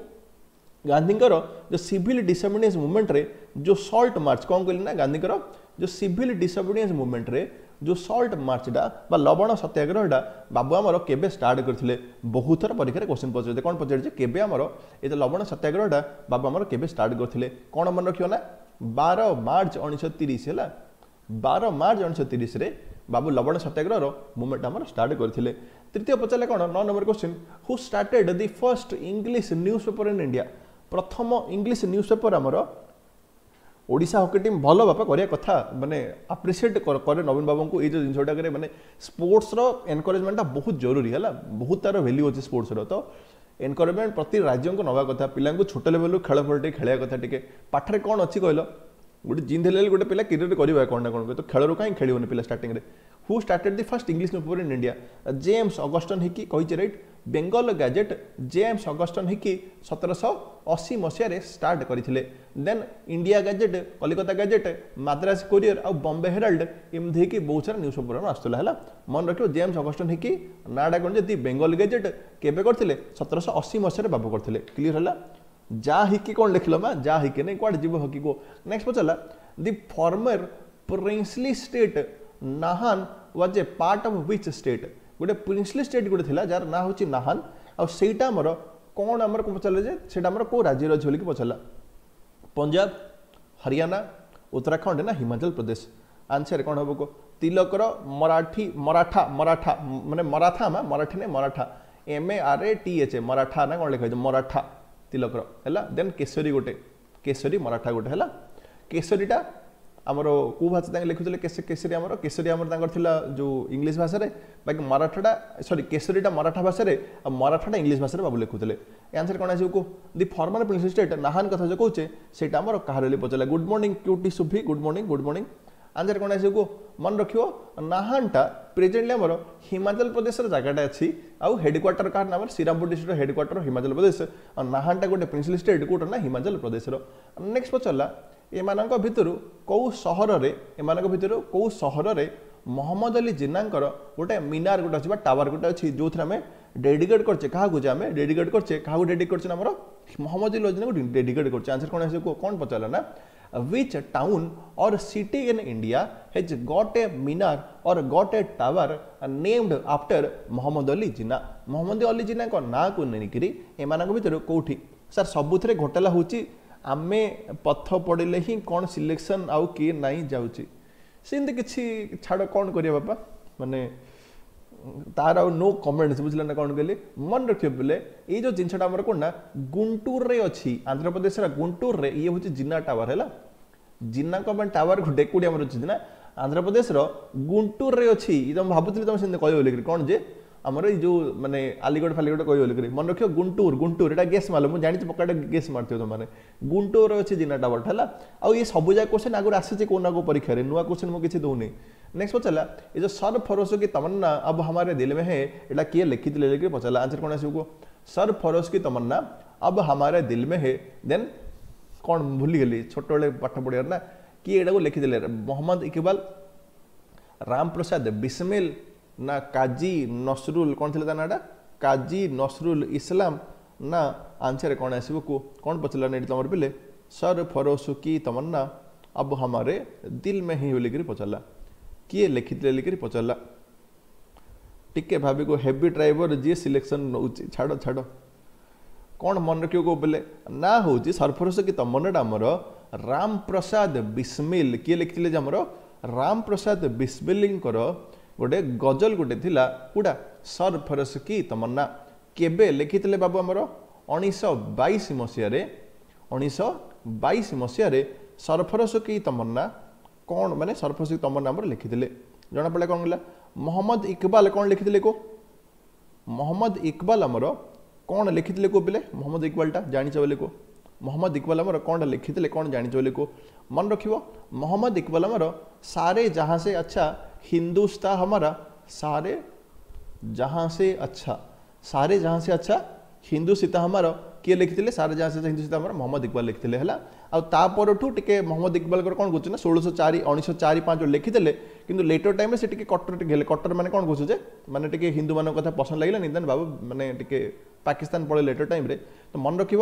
ଗାନ୍ଧୀଙ୍କର ଯେଉଁ ସିଭିଲ୍ ଡିସଓବିଡିଏନ୍ସ ମୁଭମେଣ୍ଟରେ ଯେଉଁ ସଲ୍ଟ ମାର୍ଚ୍ଚ କ'ଣ କହିଲେ ନା ଗାନ୍ଧୀଙ୍କର ଯେଉଁ ସିଭିଲ ଡିସଅବିଡ଼ିଏନ୍ସ ମୁଭମେଣ୍ଟରେ ଯେଉଁ ସଲ୍ଟ ମାର୍ଚ୍ଚଟା ବା ଲବଣ ସତ୍ୟାଗ୍ରହଟା ବାବୁ ଆମର କେବେ ଷ୍ଟାର୍ଟ କରିଥିଲେ ବହୁତ ଥର ପରୀକ୍ଷାରେ କୋଶ୍ଚିନ୍ ପଚାରିଥିଲେ କ'ଣ ପଚାରିଛି କେବେ ଆମର ଏ ଯେ ଲବଣ ସତ୍ୟାଗ୍ରହଟା ବାବୁ ଆମର କେବେ ଷ୍ଟାର୍ଟ କରିଥିଲେ କ'ଣ ମନେ ରଖିବ ନା ବାର ମାର୍ଚ୍ଚ ଉଣେଇଶହ ତିରିଶ ହେଲା ବାର ମାର୍ଚ୍ଚ ଉଣେଇଶହ ତିରିଶରେ ବାବୁ ଲବଣ ସତ୍ୟାଗ୍ରହର ମୁଭମେଣ୍ଟ ଆମର ଷ୍ଟାର୍ଟ କରିଥିଲେ ତୃତୀୟ ପଚାରିଲେ କ'ଣ ନଅ number question who started the first English newspaper in India ପ୍ରଥମ ଇଂଲିଶ ନ୍ୟୁଜ୍ ପେପର୍ ଆମର ওড়িশা হকি টিম ভাল বাপা করা কথা মানে আপ্রিসিয়েট করে নবীন বাবু এই যে জিনিসটাকে মানে স্পোর্টসর এনকরেজমেন্টটা বহুত জরুরি হল বহুত তার ভ্যালু অছে স্পোর্টসর তো এনকরেজমেন্ট প্রতি রাজ্যকে নেওয়া কথা পিলাঙ্কু ছোট লেভেলু খেল ফেল টিকে খেলা কথা টিকে পাঠরে কম অছি কহিল গোটে জিন্দ হেলে গোটে পিলা ক্রিকেট করা কোণ না কোণ তো খেলর কাହିଁ খেলিবনি পিলা স্টার্টিংরে who started the first English newspaper in India James Augustus Hicky কইছে right Bengal gadget James Augustus Hicky ସତରଶହ ଅଶୀ ମସିହାରେ ଷ୍ଟାର୍ଟ କରିଥିଲେ then India Gazette Calcutta Gazette Madras Courier ଆଉ ବମ୍ବେ ହେରାଲ୍ଡ ଏମିତି ହେଇକି ବହୁତ ସାରା ନ୍ୟୁଜ୍ ପ୍ରୋଗ୍ରାମ୍ ଆସୁଥିଲା ହେଲା ମନେ ରଖିବ ଜେମ୍ସ ଅଗଷ୍ଟନ୍ ହିକି ନାଁଟା କ'ଣ ଯଦି ବେଙ୍ଗଲ ଗ୍ୟାଜେଟ୍ କେବେ କରିଥିଲେ ସତରଶହ ଅଶୀ ମସିହାରେ ବାବୁ କରିଥିଲେ କ୍ଲିୟର ହେଲା ଯା ହିକି କ'ଣ ଲେଖିଲ ମା ଯା ହିକି ନାଇଁ କୁଆଡ଼େ ଯିବ ହକିକୁ ନେକ୍ସଟ ପଚାରିଲା the former princely state Nahan was a part of which state ଗୋଟେ ପ୍ରିନ୍ସଲି ଷ୍ଟେଟ୍ ଗୋଟେ ଥିଲା ଯାହାର ନାଁ ହେଉଛି ନାହାନ୍ ଆଉ ସେଇଟା ଆମର କ'ଣ ଆମର ପଚାରିଲା ଯେ ସେଇଟା ଆମର କେଉଁ ରାଜ୍ୟରେ ଅଛି ବୋଲିକି ପଚାରିଲା ପଞ୍ଜାବ ହରିୟାଣା ଉତ୍ତରାଖଣ୍ଡ ନା ହିମାଚଳ ପ୍ରଦେଶ ଆନ୍ସର କ'ଣ ହେବ କୁହ ତିଲକର ମରାଠୀ ମରାଠା ମରାଠା ମାନେ ମରାଠା ମା ମରାଠୀ ନାଇଁ Maratha M A R A T H A Maratha ନା କ'ଣ ଲେଖା ହେଇଛି ମରାଠା ତିଲକର ହେଲା ଦେନ୍ କେଶରୀ ଗୋଟେ କେଶରୀ ମରାଠା ଗୋଟେ ହେଲା କେଶରୀଟା ଆମର କେଉଁ ଭାଷା ତାଙ୍କେ ଲେଖୁଥିଲେ କେଶରୀ ଆମର କେଶରୀ ଆମର ତାଙ୍କର ଥିଲା ଯେଉଁ ଇଂଲିଶ ଭାଷାରେ ବାକି ମରାଠାଟା ସରି କେଶରୀଟା ମରାଠା ଭାଷାରେ ଆଉ ମରାଠାଟା ଇଂଲିଶ ଭାଷାରେ ବାବୁ ଲେଖୁଥିଲେ ଏ କ'ଣ ଆସିବ କୁହ the formal prince state Nahan କଥା ଯେଉଁ କହୁଛେ ସେଇଟା ଆମର କାହାରଲି ପଚାରିଲା good morning cutie Shubhi good morning good morning answer କ'ଣ ଆସିବ କୁହ ମନେ ରଖିବ ନାହାନଟା ପ୍ରେଜେଣ୍ଟଲି ଆମର ହିମାଚଳ ପ୍ରଦେଶର ଜାଗାଟା ଅଛି ଆଉ ହେଡ଼କ୍ୱାର୍ଟର କାହାର ନାମ ଶ୍ରୀରାମପୁର ଡିଷ୍ଟ୍ରିକ୍ଟର ହେଡ଼କ୍ୱାର୍ଟର ହିମାଚଳ ପ୍ରଦେଶ ଆଉ ନାହାନଟା ଗୋଟେ ପ୍ରିନ୍ସିପାଲ ଷ୍ଟେଟ୍ କେଉଁଟା ନା ହିମାଚଳ ପ୍ରଦେଶର ନେକ୍ସଟ ପଚାରିଲା ଏମାନଙ୍କ ଭିତରୁ କେଉଁ ସହରରେ ଏମାନଙ୍କ ଭିତରୁ କେଉଁ ସହରରେ ମହମ୍ମଦ ଅଲି ଜିନ୍ନାଙ୍କର ଗୋଟେ ମିନାର ଗୋଟେ ଅଛି ବା ଟାୱାର ଗୋଟେ ଅଛି ଯେଉଁଥିରେ ଆମେ ডেডিকেট করছে কাহু যে আমি ডেডিকেট করছে কাহু ডেডিকেট করছে আমার মোহাম্মদ ইলোজনাকে ডেডিকেট করছে আনসর কোণ আসবে কোণ পচারল না which town or city in India has got a minar or got a tower named after Muhammad Ali Jinnah Muhammad Ali Jinnah ଙ୍କ ନାଁକୁ ନେଇକିରି ଏମାନଙ୍କ ଭିତରୁ କୋଉଠି ସାର୍ ସବୁଥିରେ ଘୋଟାଲା ହେଉଛି ଆମେ ପଥ ପଡ଼ିଲେ ହିଁ କ'ଣ ସିଲେକ୍ସନ୍ ଆଉ କିଏ ନାଇଁ ଯାଉଛି ସେମିତି କିଛି ଛାଡ଼ କ'ଣ କରିବା ବାପା ମାନେ ତାର ଆଉ ନୋ କମେଣ୍ଟସ୍ ବୁଝିଲା ନା କ'ଣ କହିଲି ମନେ ରଖିବେ ବୋଲେ ଏଇ ଯେଉଁ ଜିନିଷଟା ଆମର କ'ଣ ନା ଗୁଣ୍ଟୁରରେ ଅଛି ଆନ୍ଧ୍ରପ୍ରଦେଶର ଗୁଣ୍ଟୁରରେ ଇଏ ହେଉଛି ଜିନା ଟାୱାର ହେଲା ଜିନା କମେଣ୍ଟ ଟାୱାର ଗୋଟେ ଆମର ଅଛି ନା ଆନ୍ଧ୍ରପ୍ରଦେଶର ଗୁଣ୍ଟୁରରେ ଅଛି ମୁଁ ଭାବୁଥିଲି ତୁମେ ସେମିତି କହିବ ବୋଲିକିରି କ'ଣ ଯେ आमर जो मैंने आलीगढ़ फालीगढ़ कह बोलिए मन रख गुंटूर गुंटूर यहाँ गेस मार मुझे जानते पकड़ा गेस मार तुमने गुंटूर अच्छे जीना डबल्ट है आउ ये सब जगह क्वेश्चन आगे आसी को ना को परीक्षा नुआ क्वेश्चन मुझे किसी दौनि नेक्स्ट पचारा ये जो सर फरोश की तमन्ना अब हमारे दिल में है यहाँ किए लिखी थे लेकिन पचारा आंसर कौन आस सर फरोश की तमन्ना अब हमारे दिल में है देन कौन भूलीगली छोट बड़े पाठ पढ़ना किए यू लिखी थे मोहम्मद इकबाल राम प्रसाद बिस्मिल ନା କାଜି ନସରୁଲ କ'ଣ ଥିଲା ତା ନାଁଟା କାଜି ନସରୁଲ ଇସଲାମ ନା ଆନ୍ସର କ'ଣ ଆସିବ କୁ କ'ଣ ପଚାରିଲା ନା ଏଠି ତମର ପିଲେ ସର୍ ଫରୋସୁ କି ତମର ନା ଆବୁ ହାମାରେ ଦିଲ୍ ମେ ହିଁ ବୋଲିକିରି ପଚାରିଲା କିଏ ଲେଖିଥିଲେ ବୋଲିକିରି ପଚାରିଲା ଟିକେ ଭାବିକୁ ହେଭି ଡ୍ରାଇଭର ଯିଏ ସିଲେକ୍ସନ ନେଉଛି ଛାଡ଼ ଛାଡ଼ କ'ଣ ମନେ ରଖିବ କେଉଁ ବୋଲେ ନା ହେଉଛି ସରଫରସ କି ତମନଟା ଆମର ରାମ ପ୍ରସାଦ ବିସ୍ମିଲ କିଏ ଲେଖିଥିଲେ ଯେ ଆମର ରାମ ପ୍ରସାଦ ବିସ୍ମିଲଙ୍କର ଗୋଟେ ଗଜଲ ଗୋଟେ ଥିଲା କୋଉଟା ସରଫରସ କି ତମନ୍ନା କେବେ ଲେଖିଥିଲେ ବାବୁ ଆମର ଉଣେଇଶହ ବାଇଶ ମସିହାରେ ଉଣେଇଶହ ବାଇଶ ମସିହାରେ ସରଫରସ କି ତମନ୍ନା କ'ଣ ମାନେ ସରଫରସ କି ତମନ୍ନା ଆମର ଲେଖିଥିଲେ ଜଣାପଡ଼ିଲା କ'ଣ ହେଲା ମହମ୍ମଦ ଇକବାଲ କ'ଣ ଲେଖିଥିଲେ କୁହ ମହମ୍ମଦ ଇକବାଲ ଆମର କ'ଣ ଲେଖିଥିଲେ କୁହ ବୋଲେ ମହମ୍ମଦ ଇକବାଲଟା ଜାଣିଛ ବୋଲେ କୁହ ମହମ୍ମଦ ଇକବାଲ ଆମର लिखी थे କ'ଣ ଜାଣିଛ मन रख ମନେ ରଖିବ ମହମ୍ମଦ ଇକବାଲ ଆମର ସାରେ ଜହାଁ हमारा सारे जहाँ से अच्छा सारे जहाँ से अच्छा हिंदू सीता हमार किए लिखी थे सारे जहाँ से अच्छा, हिंदू सीता हमार मोहम्मद इकबाल लिखिले है आउपरठू टे मोहम्मद इकबाल कौन कहे षोलश चार उन्नीस चार पाँच लिखिले कि लेटर टाइम से कटर टेले कटर मैंने कौन कहे मैंने हिंदू मान कथ पसंद लगे देन बाबू मैंने पाकिस्तान पढ़े लेटर टाइम तो मन रख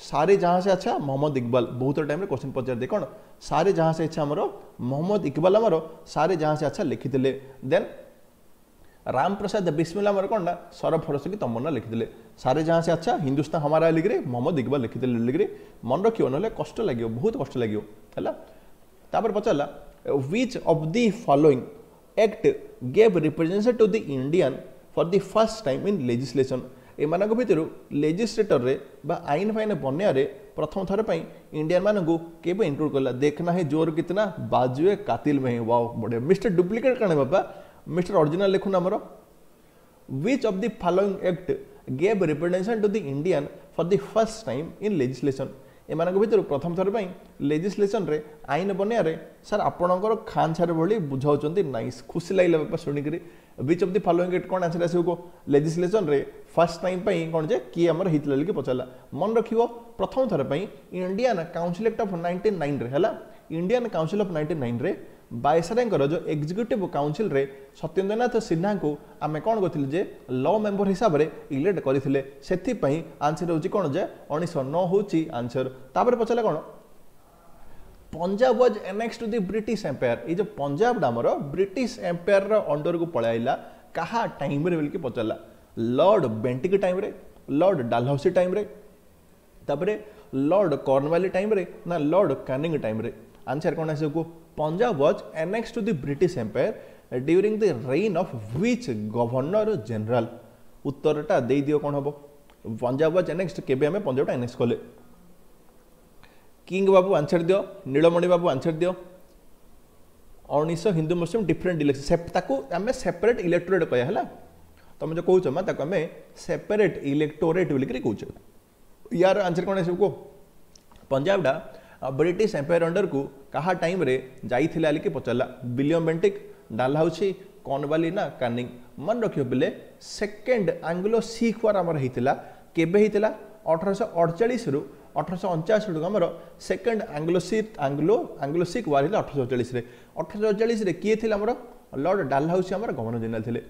सारे जहाँ से अच्छा मोहम्मद इकबाल बहुत टाइम क्वेश्चन पचारे कौन सारे जहाँ से अच्छा आमर मोहम्मद इकबाल आमर सारे जहाँ से अच्छा लिखी देन राम प्रसाद बिस्मिल आमर कौन ना सरफ फरस की तमन्ना लिखी सारे जहाँ से अच्छा हिंदुस्तान हमारा लिग्रे मोहम्मद इकबाल लिखी लिग्रे मन रख ना कष्ट लगे बहुत कष्ट लगे है पचारा which of the following act gave representation to the indian for the first time in legislation ଏମାନଙ୍କ ଭିତରୁ ଲେଜିସ୍ଲେଟରରେ ବା ଆଇନ ଫାଇନ ବନେଇବାରେ ପ୍ରଥମ ଥର ପାଇଁ ଇଣ୍ଡିଆନମାନଙ୍କୁ କିଏ ବା ଇନକ୍ଲୁଡ଼ କଲା ଦେଖନା ହିଁ ଜୋର କିତନା ବାଜୁଏ କାତିଲ ମେଁ ୱାଓ ବଢ଼ିଆ ମିଷ୍ଟର ଡୁପ୍ଲିକେଟ୍ କାଣ ବାପା ମିଷ୍ଟର ଅରିଜିନାଲ ଲେଖୁନ ଆମର which of the following act gave representation to the Indian for the first time in legislation ଏମାନଙ୍କ ଭିତରୁ ପ୍ରଥମ ଥର ପାଇଁ ଲେଜିସ୍ଲେସନରେ ଆଇନ ବନେଇବାରେ ସାର୍ ଆପଣଙ୍କର ଖାନ୍ ସାର୍ ଭଳି ବୁଝାଉଛନ୍ତି ନାଇସ୍ ଖୁସି ଲାଗିଲା ବାପା ଶୁଣିକରି which of the following act କଣ answer asibo legislation re first time କଣ kon je ki amar hitla ପଚାରିଲା pachala ରଖିବ रखियो प्रथम थर पई इंडियन काउंसिल एक्ट ऑफ 1909 रे हला इंडियन काउंसिल ऑफ 1909 रे ବାଇସରାଙ୍କର ଯେଉଁ ଏକ୍ଜିକ୍ୟୁଟିଭ୍ କାଉନସିଲରେ ସତ୍ୟେନ୍ଦ୍ରନାଥ ସିହ୍ନାଙ୍କୁ ଆମେ କ'ଣ କରିଥିଲୁ ଯେ ଲ ମେମ୍ବର ହିସାବରେ ଇଲେକ୍ଟ କରିଥିଲେ ସେଥିପାଇଁ ଆନ୍ସର୍ ହେଉଛି କ'ଣ ଯେ ଉଣେଇଶହ ନଅ ହେଉଛି ଆନ୍ସର୍ ତାପରେ ପଚାରିଲା କ'ଣ Punjab was annex to the British empire ये पंजाब नाम ब्रिटिश एम्पायर अंडर को पलैला क्या टाइम बोलिए पचारा lord Bentinck time lord Dalhousie time lord Cornwallis time ना लर्ड कानिंग टाइम आंसर कौन आस Punjab was annex to the British empire during the reign of which governor general उत्तरटा दे दिव कौन हम Punjab was annex के पंजाब एनेक्स कले किंग बाबू आंसर दियो नीलमणि बाबू आंसर दियो उन्नीस हिंदू मुस्लिम डिफरेन्ट इलेक्शन आम सेपरेट इलेक्टोरेट कह तुम जो कौ माँ आम सेपरेट इलेक्टोरेट बोलिक कौ यार आंसर कौन सब कह पंजाबा ब्रिट एम्पायर अंडर को क्या टाइम जाइला कि पचारा विलियम बेंटिक डालहाउसी कनवाली ना कानिंग मन रखियो बोले सेकेंड आंग्लो सिख वार आम होता केवे अठरश अड़चाश रु ଅଠରଶହ ଅଣଚାଶ ଆମର second Anglo Sikh Anglo Anglo Sikh war ହେଲା ଅଠରଶହ ଅଡ଼ଚାଳିଶରେ ଅଠରଶହ ଅଡ଼ଚାଳିଶରେ କିଏ ଥିଲେ ଆମର ଲର୍ଡ଼ ଡାଲହାଉସି ଆମର ଗଭର୍ଣ୍ଣର ଜେନେରାଲ୍ ଥିଲେ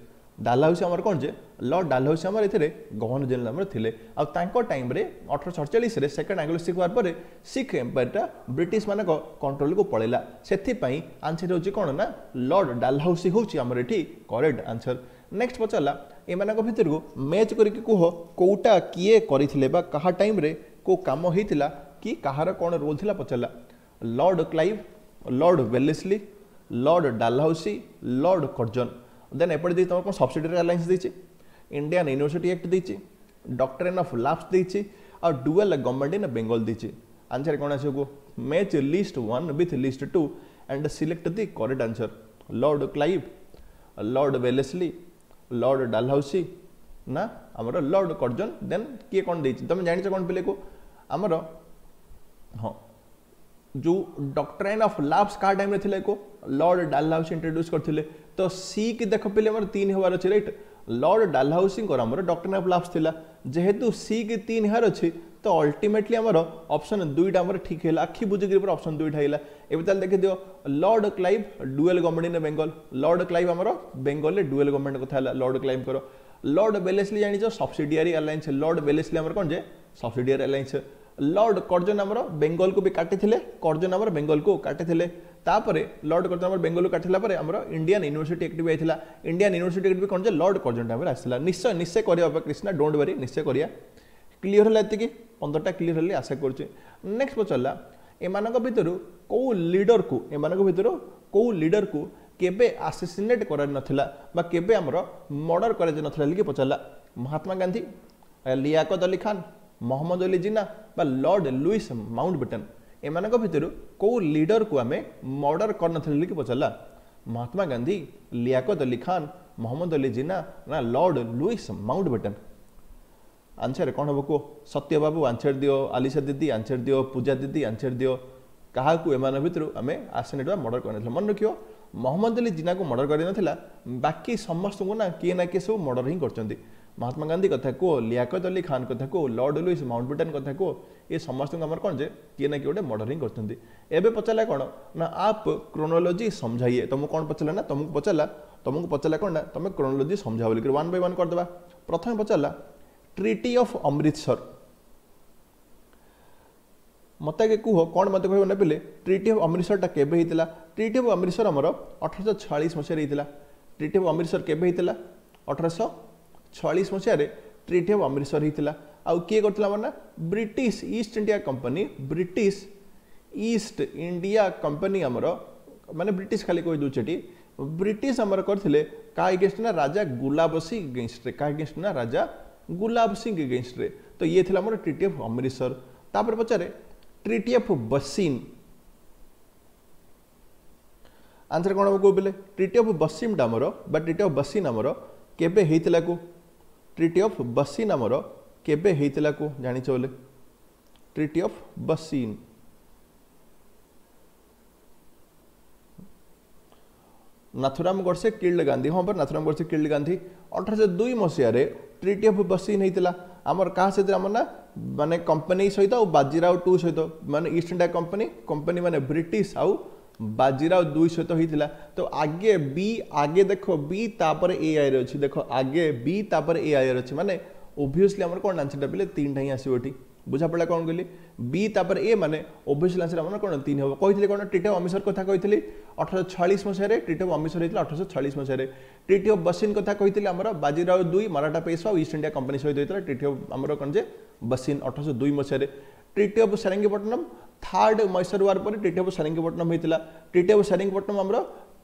ଡାଲହାଉସି ଆମର କ'ଣ ଯେ ଲର୍ଡ଼ ଡାଲହାଉସି ଆମର ଏଥିରେ ଗଭର୍ଣ୍ଣର ଜେନେରାଲ୍ ଆମର ଥିଲେ ଆଉ ତାଙ୍କ ଟାଇମ୍ରେ ଅଠରଶହ ଅଡ଼ଚାଳିଶରେ ସେକେଣ୍ଡ ଆଙ୍ଗଲୋ ୱାର୍ ପରେ ଶିଖ୍ ଏମ୍ପାୟାରଟା ବ୍ରିଟିଶମାନଙ୍କ କଣ୍ଟ୍ରୋଲକୁ ପଳେଇଲା ସେଥିପାଇଁ ଆନ୍ସର୍ ହେଉଛି କ'ଣ ନା ଲର୍ଡ଼ ଡାଲହାଉସି ହେଉଛି ଆମର ଏଠି କରେକ୍ଟ ଆନ୍ସର୍ ନେକ୍ସଟ ପଚାରିଲା ଏମାନଙ୍କ ଭିତରକୁ ମ୍ୟାଚ୍ କରିକି କୁହ କେଉଁଟା କିଏ କରିଥିଲେ ବା କାହା ଟାଇମ୍ରେ କେଉଁ କାମ ହେଇଥିଲା କି କାହାର କ'ଣ ରୋଲ୍ ଥିଲା ପଚାରିଲା lord Clive lord Wellesley lord Dalhousie lord Curzon then ଏପଟେ ଦେଇ ତୁମର କ'ଣ ସବସିଡିଆରୀ ଆଲାଏନ୍ସ ଦେଇଛି ଇଣ୍ଡିଆନ୍ ୟୁନିଭର୍ସିଟି ଆକ୍ଟ ଦେଇଛି ଡକ୍ଟରେନ୍ ଅଫ୍ ଲାପ୍ସ ଦେଇଛି ଆଉ ଡୁଏଲ୍ ଗଭର୍ଣ୍ଣମେଣ୍ଟ ଇନ୍ ବେଙ୍ଗଲ ଦେଇଛି ଆନ୍ସର କ'ଣ ଆସିବ match list one with list two and select the correct answer lord Clive lord Wellesley lord Dalhousie ना आमर लर्ड कर्जन देन किए कौन दे तुम जान कौन पे आमर हाँ जो डॉक्ट्राइन अफ लाप्स क्या टाइम थी एक लर्ड डालाउस इंट्रोड्यूस करते तो सी की देख पे आम तीन हबार अच्छे रईट लर्ड डालहाउसींर आम अफ लाप्स थी जेहेतु सी की तीन हार अच्छे तो अल्टीमेटली आम ऑप्शन दुईटा ठीक है आखि बुझिकी पूरा ऑप्शन दुईटा होगा एवं तेल देखीद Lord Clive dual government in Bengal Lord Clive आम बेंगल डुएल गवर्नमेंट कथा लर्ड क्लाइव लर्ड बेलेसली जानी सब्सिडियरी आलायन्स लर्ड बेलेसली आम कौन जे सब्सिडियरी आलायन्स लॉर्ड कर्जन आमर बेंगल को भी काटे कर्जन आमर बेंगल को काटे तापर लॉर्ड कर्जन आमर बेंगल को काटे इंडियान यूनिवर्सी एक्ट भी आई इंडियान यूनिवर्सी एक्ट भी कौन जे लर्ड कर्जन टाइम आसला निश्चय निश्चय करवा कृष्णा डोंट वरी निश्चय करा क्लीयर है ये पंद्रह क्लीयर है आशा करुचे पचारा एम भितर कौ लिडर को एम भितर कौ लिडर को केसीसीनेट करमर मर्डर कर पचारा महात्मा गांधी लियाकत अली खान महम्मद अली जिना बा लर्ड लुईस माउंट बेटन एम भितर कौ लिडर को आम मर्डर कर पचारा महात्मा गांधी लियाकत अली खान महम्मद अली जिना ना lord Louis Mountbatten answer कौन हम कहो सत्य बाबू आनसर दि आलिशा दीदी आंसर दि पूजा दीदी आनसर दि क्या भितर आम आसनेट मर्डर कर मन रखियो ମହମ୍ମଦ ଅଲ୍ଲୀ ଜିନାକୁ ମର୍ଡ଼ର କରିନଥିଲା ବାକି ସମସ୍ତଙ୍କୁ ନା କିଏ ନା କିଏ ସବୁ ମର୍ଡ଼ର ହିଁ କରିଛନ୍ତି ମହାତ୍ମା ଗାନ୍ଧୀ କଥା କୁହ ଲିଆକତ ଅଲି ଖାନ୍ କଥା କୁହ ଲର୍ଡ ଲୁଇସ୍ ମାଉଣ୍ଟ ବ୍ରିଟେନ୍ କଥା କୁହ ଏ ସମସ୍ତଙ୍କୁ ଆମର କ'ଣ ଯେ କିଏ ନା କିଏ ଗୋଟେ ମର୍ଡ଼ର ହିଁ କରିଛନ୍ତି ଏବେ ପଚାରିଲା କ'ଣ ନା ଆପ୍ କ୍ରୋନୋଲୋଜି ସମ୍ଝାଇଏ ତୁମକୁ କ'ଣ ପଚାରିଲା ନା ତୁମକୁ ପଚାରିଲା ତୁମକୁ ପଚାରିଲା କ'ଣ ନା ତୁମେ କ୍ରୋନୋଲୋଜି ସମ୍ଝା ବୋଲିକରି ୱାନ୍ ବାଇ ୱାନ୍ କରିଦେବା ପ୍ରଥମେ ପଚାରିଲା ଟ୍ରିଟି ଅଫ୍ ଅମୃତସର ମୋତେ ଆଗେ କୁହ କ'ଣ ମୋତେ କହିବ ନେବେଲେ ଟ୍ରିଟି ଅଫ୍ ଅମୃତସରଟା କେବେ ହେଇଥିଲା ट्रिट अफ अमृतसर आमर अठरश छयास मसीह ट्रिट अफ अमृतसर के अठरश छयास मसीह ट्रिट अफ अमृतसर होता आउ किए कर British East India company British East India company आमर मान ब्रिट खाली कहीदे ब्रिटिश आमर करते क्या एगेस्ट ना राजा गुलाब सिंह एगेस्ट क्या एगेस्ट ना राजा गुलाब सिंह एगेस्ट तो ये थी ट्रिट अफ अमृतसर तापर पचारे ट्रिट अफ बसीन ଆନ୍ସର୍ କ'ଣ ହେବ କହୁଥିଲେ ଟ୍ରିଟି ଅଫ୍ ବସିମ୍ ନାମର ବା ଟ୍ରିଟି ଅଫ୍ ବସିନ୍ ଆମର କେବେ ହେଇଥିଲା କୁ ଟ୍ରିଟି ଅଫ୍ ବସିନ୍ ଆମର କେବେ ହେଇଥିଲା କୁ ଜାଣିଛ ବୋଲେ treaty of Bassein Nathuram Godse killed Gandhi ହଁ ପରା ନାଥୁରାମ ଗଡ଼ସେ କିଳ୍ଡ ଗାନ୍ଧୀ ଅଠରଶହ ଦୁଇ ମସିହାରେ ଟ୍ରିଟି ଅଫ୍ ବସିନ୍ ହେଇଥିଲା ଆମର କାହା ସହିତ ଆମର ନା ମାନେ କମ୍ପାନୀ ସହିତ ଆଉ ବାଜିରାଓ ଟୁ ସହିତ ମାନେ ଇଷ୍ଟ ଇଣ୍ଡିଆ କମ୍ପାନୀ କମ୍ପାନୀ ମାନେ ବ୍ରିଟିଶ ଆଉ বাজিরাও দুই সহিত হয়েছিল তো আগে বি আগে দেখো বি তাপরে এ আই অছি দেখো আগে বি তাপরে এ আই অছি মানে ওভিয়সলি আমার কোন আনসারটা পেলে তিনটা হি আসবে এটি বুঝা পড়া কোণ কলি বি তাপরে এ মানে ওভিয়সলি আনসার আমার কোণ তিন হব কইলে কোণ টিটেব অমিশর কথা কইলি অঠরশো ছয়াশ মশায় টিটেব অমিশর হয়েছিল অঠরশো ছয়াশ মশায় টিটিও বসিন কথা কইলে আমার বাজিরাও দুই Maratha Peshwa East India company সহিত হয়েছিল টিটিও আমার কোণ যে বসিন অঠরশো দুই মশায় treaty of Seringapatam third Mysore war পরে ট্রিটি অফ সেরিঙ্গপট্টনম হয়েছিল ট্রিটি অফ সেরিঙ্গপট্টনম আমার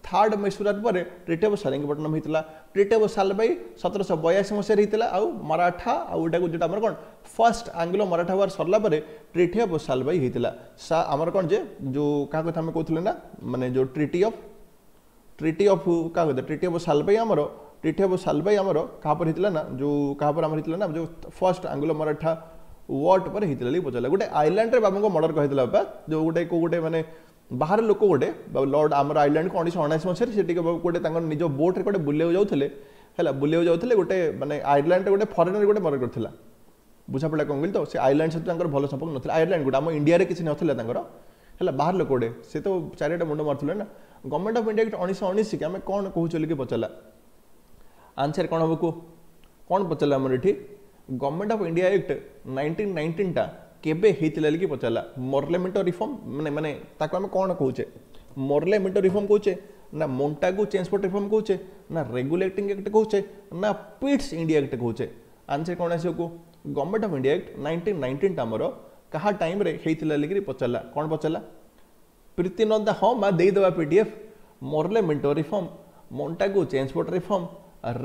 থার্ড মৈশোর ওয়ার পরে ট্রিটি অফ সেরিঙ্গপট্টনম হয়েছিল ট্রিটি অফ সালবাই সতেরোশহ বয়াশি মশায় হয়েছিল আউ মারাঠা আউটা যেটা আমার কোণ ফার্স্ট আঙ্গ্লো মারাঠা ওয়ার সরলা পরে ট্রিটি অফ সালবাই হয়েছিল আমার কোণ যে যে কাহা কথা আমি কৌলে না মানে যে ট্রিটি অফ ট্রিটি অফ কাহা কথা ট্রিটি অফ সালবাই আমার ট্রিটি অফ সালবাই আমার কাহা পরে হয়েছিল না যে কাহা পরে আমার হয়েছিল না যে ফার্স্ট আঙ্গ্লো মারাঠা ୱାର୍ଡ ଉପରେ ହେଇଥିଲା ବୋଲି ପଚାରିଲା ଗୋଟେ ଆଇଲ୍ୟାଣ୍ଡରେ ବାବାଙ୍କ ମର୍ଡର କହିଥିଲା ବାପା ଯେଉଁ ଗୋଟେ କେଉଁ ଗୋଟେ ମାନେ ବାହାର ଲୋକ ଗୋଟେ ଲର୍ଡ ଆମର ଆଇଲ୍ୟାଣ୍ଡକୁ ଉଣେଇଶହ ଅଣାଅଶୀ ମସିହାରେ ସେଠି ଗୋଟେ ତାଙ୍କର ନିଜ ବୋଟ୍ରେ ଗୋଟେ ବୁଲିବାକୁ ଯାଉଥିଲେ ହେଲା ବୁଲିବାକୁ ଯାଉଥିଲେ ଗୋଟେ ମାନେ ଆଇଲ୍ୟାଣ୍ଡରେ ଗୋଟେ ଫରେନର୍ ଗୋଟେ ମର୍ଡର କରିଥିଲା ବୁଝାପଡ଼ା କ'ଣ କହିଲି ତ ସେ ଆଇଲ୍ୟାଣ୍ଡ ସହିତ ତାଙ୍କର ଭଲ ସମ୍ପର୍କ ନଥିଲା ଆଇଲ୍ୟାଣ୍ଡ ଗୋଟେ ଆମ ଇଣ୍ଡିଆରେ କିଛି ନଥିଲା ତାଙ୍କର ହେଲା ବାହାର ଲୋକ ଗୋଟେ ସେ ତ ଚାରିଆଡ଼େ ମୁଣ୍ଡ ମାରୁଥିଲେ ନା ଗଭର୍ଣ୍ଣମେଣ୍ଟ ଅଫ୍ ଇଣ୍ଡିଆ ଉଣେଇଶହ ଉଣେଇଶକି ଆମେ କ'ଣ କହୁଛୁ ବୋଲିକି ପଚାରିଲା ଆନ୍ସର୍ କ'ଣ ହେବ କୁହ କ'ଣ ପଚାରିଲା ଆମର ଏଠି government of India act nineteen ନାଇଣ୍ଟିନ୍ଟା କେବେ ହେଇଥିଲା ବୋଲିକି ପଚାରିଲା ମର୍ଲେମେଣ୍ଟ ରିଫର୍ମ ମାନେ ମାନେ ତାକୁ ଆମେ କ'ଣ କହୁଛେ ମର୍ଲେମେଣ୍ଟ ରିଫର୍ମ କହୁଛେ ନା ମୋଣ୍ଟାକୁ ଚେଞ୍ଜ ପଟ ରିଫର୍ମ କହୁଛେ ନା ରେଗୁଲେଟିଂ ଆକ୍ଟ କହୁଛେ ନା ପିଟ୍ସ ଇଣ୍ଡିଆ ଆକ୍ଟ କହୁଛେ ଆନ୍ସର କ'ଣ ଆସିବ କୁହ government of India act nineteen ନାଇଣ୍ଟିନ୍ଟା ଆମର କାହା ଟାଇମ୍ରେ ହେଇଥିଲା ବୋଲିକିରି ପଚାରିଲା କ'ଣ ପଚାରିଲା ପ୍ରୀତିନନ୍ଦା ହଁ ମା ଦେଇଦେବା ପି ଡି ଏଫ୍ ମର୍ଲେମେଣ୍ଟ ରିଫର୍ମ ମୋଣ୍ଟାକୁ ଚେଞ୍ଜ ପଟ ରିଫର୍ମ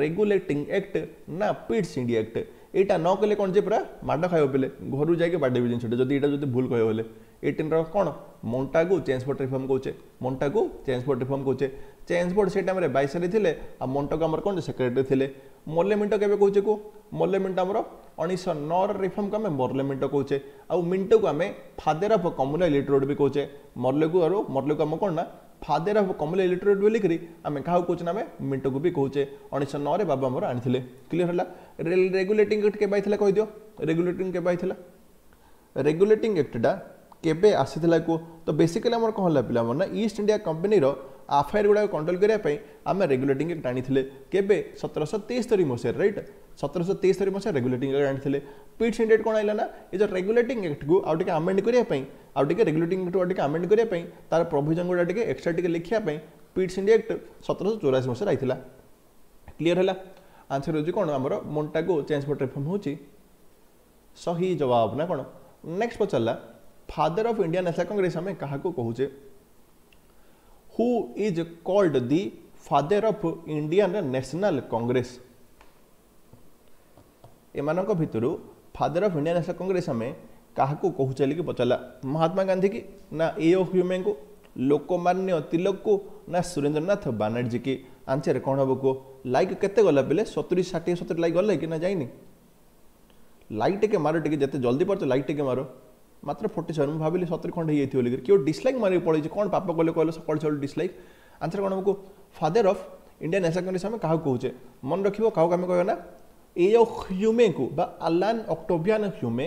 ରେଗୁଲେଟିଂ ଆକ୍ଟ ନା ପିଟ୍ସ ଇଣ୍ଡିଆ ଆକ୍ଟ এইটা ন কলে কোণ যে পুরা মাড খাইব পেলে ঘর যাই বাডেবি জিনিসটা যদি এটা যদি ভুল কহব বলে এইটিনর কোণ মন্টাকু চেঞ্জ বোর্ড রিফর্ম কৌছে মন্টাকু চেঞ্জ বোর্ড রিফর্ম কৌছে চেঞ্জ বোর্ড সেই টাইমে বাইশারি লে আর মন্টাকু আমার কোণ সেক্রেটারি লে মর্লেমিন্ট কেবে কৌছে কু মর্লেমিন্ট আমার উনিশশো ଉଣେଇଶହ ନଅର ରିଫର୍ମକୁ ଆମେ ମର୍ଲେ ମିଣ୍ଟ କହୁଛେ ଆଉ ମିଣ୍ଟକୁ ଆମେ ଫାଦେର ଅଫ୍ କମୁଲା ଇଲିଟ୍ରୋଡ଼ ବି କହୁଛେ ମର୍ଲେକୁ ଆଉ ମର୍ଲେକୁ ଆମେ কোণ না फादर अफ कमल इलेक्ट्रोड बोलिकी आम क्या कहे आम मिंटो को भी कहे उन्नीस नौ बाबा आमर आनी क्लीयर है रेगुलेटिंग एक्ट केवे आई कहीदि रेगुलेटिंग केवे आई रेगुलेटिंग एक्टा কেবে আসিলা কুহ তো বেসিকালি আমার কম হল পিলা মানে ইস্ট ইন্ডিয়া কোম্পানির আফআইআর গুড়া কন্ট্রোল করা আমি রেগুলেটিং আক্ট আনিলে কেবে সতেরশ তেস্তরি মশায় রাইট सतरश तेसठी मसीहा रेगुलेटिंग एक्ट आनी पिट इंडेट कौन आइला ना ये जो रेगुलेटिंग एक्ट को आउ आमेड करने आउट रेगुलेटिंग एक्ट को आमेड करने तार प्रोजन गुड़ा एक्सट्रा टे लिखापी पिट्स इंडिया एक्ट सतरश चौराशी मसीह आई क्लीयर है आंसर हो कौन आमर मोन्टागो चेंज बट रिफर्म हो सही जवाब ना कौन next पचारा father of India national Congress आम क्या कहचे who is called the father of Indian national Congress ଏମାନଙ୍କ ଭିତରୁ father of Indian national Congress ଆମେ କାହାକୁ କହୁଛେ ବୋଲିକି ପଚାରିଲା ମହାତ୍ମା ଗାନ୍ଧୀ କି ନା ଏ ଅଫ୍ ହ୍ୟୁମେଙ୍କୁ ଲୋକମାନ୍ୟ ତିଲକକୁ ନା ସୁରେନ୍ଦ୍ରନାଥ ବାନାର୍ଜୀ କି ଆନ୍ସର କ'ଣ ହେବ କୁହ ଲାଇକ୍ କେତେ ଗଲା ବେଲେ ସତୁରି ଷାଠିଏ ସତୁରି ଲାଇକ୍ ଗଲେ କି ନା ଯାଇନି ଲାଇକ୍ ଟିକେ ମାର ଟିକେ ଯେତେ ଜଲ୍ଦି ପାରୁଛ ଲାଇକ୍ ଟିକେ ମାର ମାତ୍ର ଫୋର୍ଟି ସେଭେନ୍ ମୁଁ ଭାବିଲି ସତୁରି ଖଣ୍ଡ ହେଇଯାଇଥିବ ବୋଲିକି କେଉଁ ଡିସ୍ଲାଇକ୍ ମାରିକି ପଳେଇଛି କ'ଣ ପାପ କଲେ କହିଲେ ସକାଳୁ ସକାଳୁ ଡିସ୍ଲାଇକ୍ ଆନ୍ସର କ'ଣ ଆମକୁ father of Indian national Congress ଆମେ କାହାକୁ କହୁଛେ ମନେ ରଖିବ କାହାକୁ ଆମେ କହିବା ନା ଏଇ ହ୍ୟୁମେଙ୍କୁ ବା ଆଲାନ୍ ଅକ୍ଟୋଭିଆନ୍ ହ୍ୟୁମେ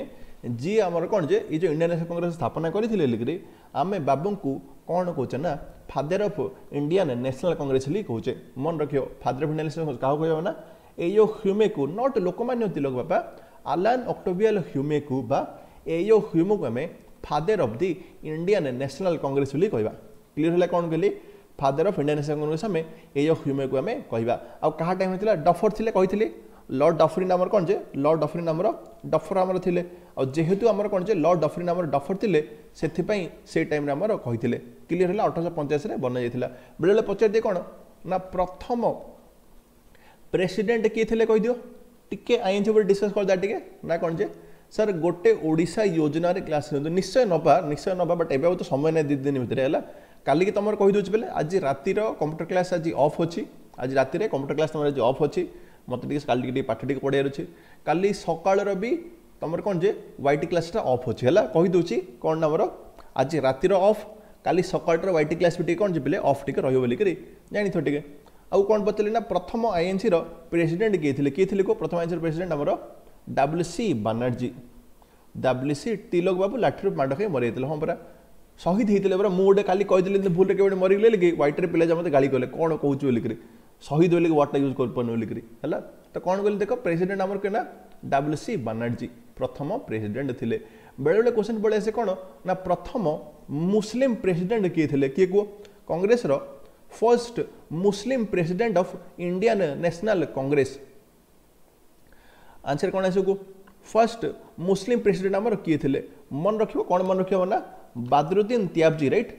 ଯିଏ ଆମର କ'ଣ ଯେ ଏଇ ଯେଉଁ ଇଣ୍ଡିଆନ୍ ନ୍ୟାସନାଲ୍ କଂଗ୍ରେସ ସ୍ଥାପନା କରିଥିଲେ ବୋଲିକିରି ଆମେ ବାବୁଙ୍କୁ କ'ଣ କହୁଛେ ନା father of Indian National Congress ବୋଲି କହୁଛେ ମନେ ରଖିବ ଫାଦର ଅଫ୍ ଇଣ୍ଡିଆନ୍ ନ୍ୟାସନାଲ୍ କାହାକୁ କହିବ ନା ଏଇ ହ୍ୟୁମେକୁ ନଟ୍ ଲୋକମାନ୍ୟ ତିଲକ ବାପା ଆଲାନ୍ ଅକ୍ଟୋଭିଆଲ୍ ହ୍ୟୁମେକୁ ବା ଏଇ ହ୍ୟୁମେକୁ ଆମେ father of the Indian national Congress ବୋଲି କହିବା କ୍ଲିୟର ହେଲା କ'ଣ କହିଲି father of Indian national Congress आम ए ह्यूमे को आम कह टाइम होता डफर थे कही ଲର୍ଡ଼ ଡଫରିନ୍ ଆମର କ'ଣ ଯେ ଲର୍ଡ଼ ଡଫରିନ୍ ଆମର ଡଫର ଆମର ଥିଲେ ଆଉ ଯେହେତୁ ଆମର କ'ଣ ଯେ ଲର୍ଡ଼ ଡଫରିନ୍ ଆମର ଡଫର ଥିଲେ ସେଥିପାଇଁ ସେଇ ଟାଇମ୍ରେ ଆମର କହିଥିଲେ କ୍ଲିଅର୍ ହେଲା ଅଠରଶହ ପଞ୍ଚାଅଶୀରେ ବନାଯାଇଥିଲା ବେଳେବେଳେ ପଚାରିଦିଏ କ'ଣ ନା ପ୍ରଥମ ପ୍ରେସିଡେଣ୍ଟ କିଏ ଥିଲେ କହିଦିଅ ଟିକିଏ ଆଇନ ଉପରେ ଡିସ୍କସ୍ କରିଦେବା ଟିକିଏ ନା କ'ଣ ଯେ ସାର୍ ଗୋଟେ ଓଡ଼ିଶା ଯୋଜନାରେ କ୍ଲାସ୍ ନିଅନ୍ତୁ ନିଶ୍ଚୟ ନେବା ନିଶ୍ଚୟ ନେବା ବଟ୍ ଏବେ ଆଉ ତ ସମୟ ନାହିଁ ଦୁଇ ଦିନ ଭିତରେ ହେଲା କାଲିକି ତମର କହିଦେଉଛି ବୋଲେ ଆଜି ରାତିର କମ୍ପ୍ୟୁଟର କ୍ଲାସ୍ ଆଜି ଅଫ୍ ଅଛି ଆଜି ରାତିରେ କମ୍ପ୍ୟୁଟର କ୍ଲାସ୍ ତମର ଆଜି ଅଫ୍ ଅଛି মতো টিকি কালি টিকি পাঠটিকে পড়াইবার অছে কালি সকালের বি তোমার কোণ যে ওয়াইট ক্লাসটা অফ অছে হল কহিদেছি কোণ আমার আজ রাতির অফ কালি সকালটার ওয়াইট ক্লাস বি টিকে কোণ যে বেলে অফ টিকে রহব বলিকি জাঁথ টিকে আউ কোণ পচারি না প্রথম আইএনসি প্রেসিডেন্ট কি লে কি লে প্রথম আইএনসি প্রেসিডেন্ট আমার ডব্লুসি বানার্জী ডব্লুসি তিলক বাবু লাঠির মাড খাই মরি যাই হ্যাঁ পরা শহীদ হয়েছিল পরা মু গোটে কালি কে ভুলরে কেউ মরিগলে কি হোয়াইটরে পিলা মতো গাড়ি কলে কোণ কৌছু বলিকি ଶହୀଦ ବୋଲି ୱାର୍ଡ଼ଟା ୟୁଜ୍ କରିପାରୁନି ବୋଲିକିରି ହେଲା ତ କ'ଣ କହିଲେ ଦେଖ ପ୍ରେସିଡେଣ୍ଟ ଆମର କିନା ଡବ୍ଲ୍ୟୁ ସି ବାନାର୍ଜୀ ପ୍ରଥମ ପ୍ରେସିଡେଣ୍ଟ ଥିଲେ ବେଳେବେଳେ କ୍ୱେଶ୍ଚିନ୍ ପଳେଇ ଆସେ କ'ଣ ନା ପ୍ରଥମ ମୁସଲିମ ପ୍ରେସିଡେଣ୍ଟ କିଏ ଥିଲେ କିଏ କୁହ କଂଗ୍ରେସର first Muslim president of Indian national Congress answer କ'ଣ ଆସିବ କୁହ ଫର୍ଷ୍ଟ ମୁସଲିମ ପ୍ରେସିଡେଣ୍ଟ ଆମର କିଏ ଥିଲେ ମନେ ରଖିବ କ'ଣ ମନେ ରଖିବ ନା ବାଦରୁଦ୍ଦିନ ତିଆବଜୀ ରାଇଟ୍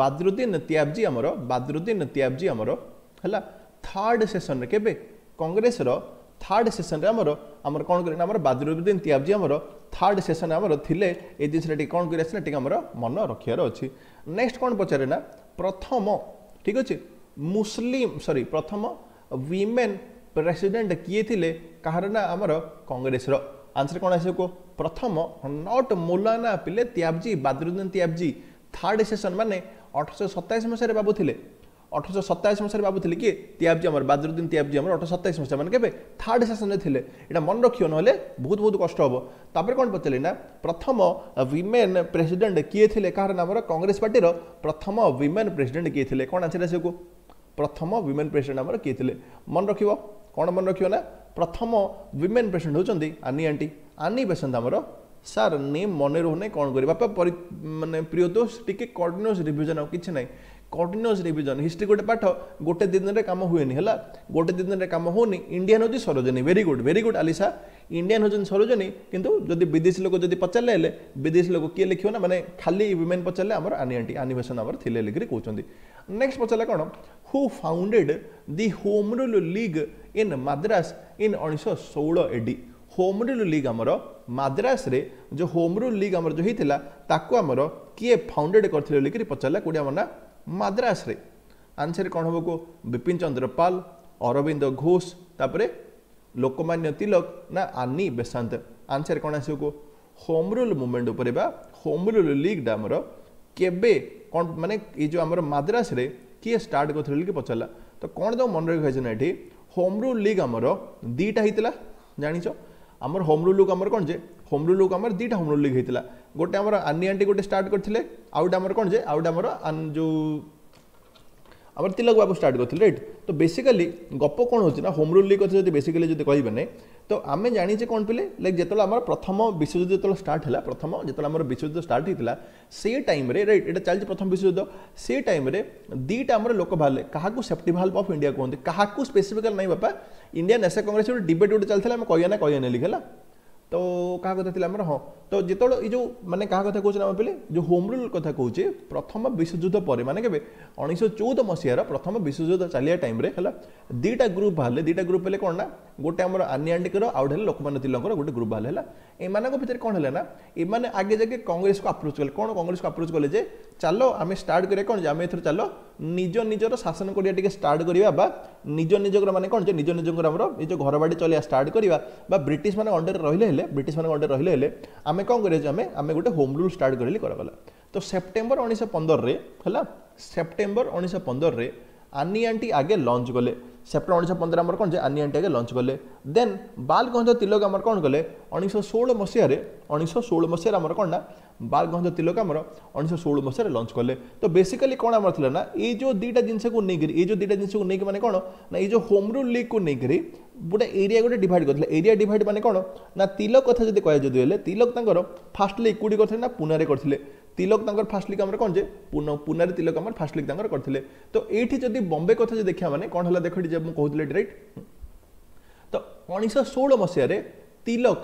ବାଦରୁଦ୍ଦିନ ତିଆବଜୀ ଆମର ବାଦରୁଦ୍ଦିନ ତିଆବଜୀ ଆମର ହେଲା ଥାର୍ଡ଼ ସେସନରେ କେବେ କଂଗ୍ରେସର ଥାର୍ଡ଼ ସେସନରେ ଆମର ଆମର କ'ଣ କରିବେ ଆମର ବାଦରୁଦ୍ଦିନ ତିଆବଜୀ ଆମର ଥାର୍ଡ଼ ସେସନ ଆମର ଥିଲେ ଏ ଜିନିଷରେ ଟିକେ କ'ଣ କରି ଆସିଲେ ଟିକେ ଆମର ମନ ରଖିବାର ଅଛି ନେକ୍ସଟ କ'ଣ ପଚାରେ ନା ପ୍ରଥମ ଠିକ ଅଛି ମୁସଲିମ ସରି ପ୍ରଥମ ୱିମେନ୍ ପ୍ରେସିଡେଣ୍ଟ କିଏ ଥିଲେ କାହାର ନା ଆମର କଂଗ୍ରେସର ଆନ୍ସର କ'ଣ ଆସିବ କୁହ ପ୍ରଥମ ନଟ୍ ମୌଲାନା ପିଲେ ତିଆବଜୀ ବାଦରୁଦ୍ଦିନ ତିଆବଜୀ ଥାର୍ଡ଼ ସେସନ ମାନେ ଅଠରଶହ ସତାଅଶୀ ମସିହାରେ ବାବୁ ଥିଲେ ଅଠରଶହ ସତାଇଶ ମସିହାରେ ଭାବୁଥିଲେ କି ତିଆବଜି ଆମର ବାଦରୁଦ୍ଦିନ ତିଆବଜି ଆମର ଅଠରଶହ ସତାଇଶ ମସିହା ମାନେ କେବେ ଥାର୍ଡ଼ ସେସନ୍ରେ ଥିଲେ ଏଇଟା ମନେ ରଖିବ ନହେଲେ ବହୁତ ବହୁତ କଷ୍ଟ ହେବ ତାପରେ କ'ଣ ପଚାରିଲେ ନା ପ୍ରଥମ ୱିମେନ୍ ପ୍ରେସିଡେଣ୍ଟ କିଏ ଥିଲେ କାହାର ନାମର କଂଗ୍ରେସ ପାର୍ଟିର ପ୍ରଥମ ୱିମେନ୍ ପ୍ରେସିଡେଣ୍ଟ କିଏ ଥିଲେ କ'ଣ ଆନ୍ସର୍ ଆସିବାକୁ ପ୍ରଥମ ୱିମେନ୍ ପ୍ରେସିଡେଣ୍ଟ ଆମର କିଏ ଥିଲେ ମନେ ରଖିବ କ'ଣ ମନେ ରଖିବ ନା ପ୍ରଥମ ୱିମେନ୍ ପ୍ରେସିଡେଣ୍ଟ ହେଉଛନ୍ତି ଆନି ଆଣ୍ଟି ଆନି ପେସେଣ୍ଟ ଆମର ସାର୍ ନେମ୍ ମନେ ରହୁନି କ'ଣ କରିବା ବାପା ମାନେ ପ୍ରିୟ ଦୋଷ ଟିକେ କଣ୍ଟିନ୍ୟୁସ୍ ରିଭିଜନ୍ ଆଉ କିଛି ନାହିଁ কণ্টিনিউস রিভিজন হিষ্ট্রি গোটে পাঠ গোটে দিনের কাম হুয়ে হল গোটে দিনের কাম হোনি ইন্ডিয়ান হচ্ছে Sarojini very good very good Alisha Indian হচ্ছে সরোজনী কিন্তু যদি বিদেশী লোক যদি পচারে হলে বিদেশী লোক কি লিখবে না মানে খালি উইমেন পচারে আমার আনিয়ান্টি আনিভেশন আমার লে লিখে কৌন নেক্সট পচারে কম who founded the home rule league in Madras in উনিশশো ষোল এডি হোম রুল লিগ আমার মাদ্রাসে যে হোম রুল লিগ আমার যে হয়েছিল তাকে আমার কি ফাউন্ডেড করলে পচারে কোটি আমার না ମାଦ୍ରାସରେ ଆନ୍ସର କ'ଣ ହେବ କୁହ ବିପିନ ଚନ୍ଦ୍ର ପାଲ ଅରବିନ୍ଦ ଘୋଷ ତାପରେ ଲୋକମାନ୍ୟ ତିଲକ ନା ଆନି ବେସାନ୍ତ ଆନ୍ସର କ'ଣ ଆସିବ କୁହ ହୋମ୍ ରୁଲ୍ ମୁଭମେଣ୍ଟ ଉପରେ ବା ହୋମ୍ ରୁଲ୍ ଲିଗ୍ଟା ଆମର କେବେ କ'ଣ ମାନେ ଏଇ ଯେଉଁ ଆମର ମାଦ୍ରାସରେ କିଏ ଷ୍ଟାର୍ଟ କରିଥିଲେ ବୋଲି ପଚାରିଲା ତ କ'ଣ ତୁମ ମନେ ରଖିଛି ନା ଏଠି ହୋମ୍ ରୁଲ୍ ଲିଗ୍ ଆମର ଦୁଇଟା ହେଇଥିଲା ଜାଣିଛ ଆମର ହୋମ୍ ରୁଲ୍ ଲୁକ୍ ଆମର କ'ଣ ଯେ ହୋମ୍ ରୁଲ୍ ଲୁକ୍ ଆମର ଦୁଇଟା ହୋମ୍ ରୁଲ୍ ଲିଗ୍ ହେଇଥିଲା ଗୋଟେ ଆମର ଆନି ଆଣ୍ଟି ଗୋଟେ ଷ୍ଟାର୍ଟ କରିଥିଲେ ଆଉ ଗୋଟେ ଆମର କ'ଣ ଯେ ଆଉ ଗୋଟେ ଆମର ଯେଉଁ ଆମର ତିଲକ ବାବୁ ଷ୍ଟାର୍ଟ କରିଥିଲେ ରାଇଟ୍ ତ ବେସିକାଲି ଗପ କ'ଣ ହେଉଛି ନା ହୋମ୍ ରୁଲ୍ ଲିଗ୍ କଥା ଯଦି ବେସିକାଲି ଯଦି କହିବେ ନାଇଁ ତ ଆମେ ଜାଣିଛେ କ'ଣ ପିଲେ ଲାଇକ୍ ଯେତେବେଳେ ଆମର ପ୍ରଥମ ବିଶ୍ୱଯୁଦ୍ଧ ଯେତେବେଳେ ଷ୍ଟାର୍ଟ ହେଲା ପ୍ରଥମ ଯେତେବେଳେ ଆମର ବିଶ୍ୱଯୁଦ୍ଧ ଷ୍ଟାର୍ଟ ହେଇଥିଲା ସେ ଟାଇମ୍ରେ ରାଇଟ୍ ଏଇଟା ଚାଲିଛି ପ୍ରଥମ ବିଶ୍ୱଯୁଦ୍ଧ ସେ ଟାଇମ୍ରେ ଦୁଇଟା ଆମର ଲୋକ ବାହାରିଲେ କାହାକୁ ସେଫ୍ଟି ଭାଲ୍ଭ ଅଫ୍ ଇଣ୍ଡିଆ କୁହନ୍ତି କାହାକୁ ସ୍ପେସିଫିକାଲ ନାହିଁ ବାପା ଇଣ୍ଡିଆନ୍ ନ୍ୟାସନାଲ୍ କଂଗ୍ରେସ ଗୋଟେ ଡିବେଟ୍ ଗୋଟେ ଚାଲିଥିଲା ଆମେ କହିବା ନା କହିବା ନେଲି ହେଲା ତ କାହା କଥା ଥିଲା ଆମର ହଁ ତ ଯେତେବେଳେ ଏଇ ଯେଉଁ ମାନେ କାହା କଥା କହୁଛନ୍ତି ଆମେ ପିଲେ ଯେଉଁ ହୋମ୍ ରୁଲ୍ କଥା କହୁଛେ ପ୍ରଥମ ବିଶ୍ୱଯୁଦ୍ଧ ପରେ ମାନେ କେବେ ଉଣେଇଶହ ଚଉଦ ମସିହାର ପ୍ରଥମ ବିଶ୍ୱଯୁଦ୍ଧ ଚାଲିବା ଟାଇମ୍ରେ ହେଲା ଦୁଇଟା ଗ୍ରୁପ୍ ବାହାରିଲେ ଦୁଇଟା ଗ୍ରୁପ୍ ହେଲେ କ'ଣ ନା ଗୋଟେ ଆମର ଆନିଆଣ୍ଡିଙ୍କର ଆଉ ଗୋଟେ ହେଲା ଲୋକମାନ୍ୟ ତିଲକଙ୍କର ଗୋଟେ ଗ୍ରୁବାଲ ହେଲା ଏମାନଙ୍କ ଭିତରେ କ'ଣ ହେଲା ନା ଏମାନେ ଆଗେ ଯାଇକି କଂଗ୍ରେସକୁ ଆପ୍ରୋଚ୍ କଲେ କ'ଣ କଂଗ୍ରେସକୁ ଆପ୍ରୋଚ୍ କଲେ ଯେ ଚାଲ ଆମେ ଷ୍ଟାର୍ଟ କରିବା କ'ଣ ଯେ ଆମେ ଏଥର ଚାଲ ନିଜ ନିଜର ଶାସନ କରିବା ଟିକେ ଷ୍ଟାର୍ଟ କରିବା ବା ନିଜ ନିଜଙ୍କର ମାନେ କ'ଣ ଯେ ନିଜ ନିଜଙ୍କର ଆମର ନିଜ ଘରବାଡ଼ି ଚଳିବା ଷ୍ଟାର୍ଟ କରିବା ବା ବ୍ରିଟିଶମାନଙ୍କ ଅଣ୍ଡରରେ ରହିଲେ ହେଲେ ବ୍ରିଟିଶମାନଙ୍କ ଅଣ୍ଡରରେ ରହିଲେ ହେଲେ ଆମେ କ'ଣ କରିବା ଯେ ଆମେ ଆମେ ଗୋଟେ ହୋମ୍ ରୁଲ୍ ଷ୍ଟାର୍ଟ କରିଲେ କରାଗଲା ତ ସେପ୍ଟେମ୍ବର ଉଣେଇଶହ ପନ୍ଦରରେ ହେଲା ସେପ୍ଟେମ୍ବର ଉଣେଇଶହ ପନ୍ଦରରେ ଆନି ଆଣ୍ଟି ଆଗେ ଲଞ୍ଚ କଲେ ସେପ୍ଟେମ୍ବର ଉଣେଇଶହ ପନ୍ଦର ଆମର କ'ଣ ଯେ ଆନି ଆଣ୍ଟିଆକେ ଲଞ୍ଚ କଲେ ଦେନ୍ ବାଲଗଞ୍ଜ ତିଲକ ଆମର କ'ଣ କଲେ ଉଣେଇଶହ ଷୋହଳ ମସିହାରେ ଉଣେଇଶହ ଷୋହଳ ମସିହାରେ ଆମର କ'ଣ ନା ବାଲଗଞ୍ଜ ତିଲକ ଆମର ଉଣେଇଶହ ଷୋହଳ ମସିହାରେ ଲଞ୍ଚ କଲେ ତ ବେସିକାଲି କ'ଣ ଆମର ଥିଲା ନା ଏଇ ଯେଉଁ ଦୁଇଟା ଜିନିଷକୁ ନେଇକରି ଏଇ ଯେଉଁ ଦୁଇଟା ଜିନିଷକୁ ନେଇକି ମାନେ କ'ଣ ନା ଏଇ ଯେଉଁ ହୋମ୍ ରୁଲ୍ ଲିଗ୍କୁ ନେଇକରି ଗୋଟେ ଏରିଆ ଗୋଟେ ଡିଭାଇଡ଼ କରିଥିଲେ ଏରିଆ ଡିଭାଇଡ଼ ମାନେ କ'ଣ ନା ତିଲକ କଥା ଯଦି କୁହାଯିବ ହେଲେ ତିଲକ ତାଙ୍କର ଫାଷ୍ଟ ଲିଗ୍ କେଉଁଠି କରିଥିଲେ ନା ପୁନାରେ କରିଥିଲେ তিলক তাঁর লিগ আমার কোন যে পুনার তিলক আমার লিগ তাঁর করলে তো এইটি যদি বম্বে কথা যে দেখিয়া মানে কোন হলা দেখ যে মু কহুতলে রাইট তো 1916 ষোল তিলক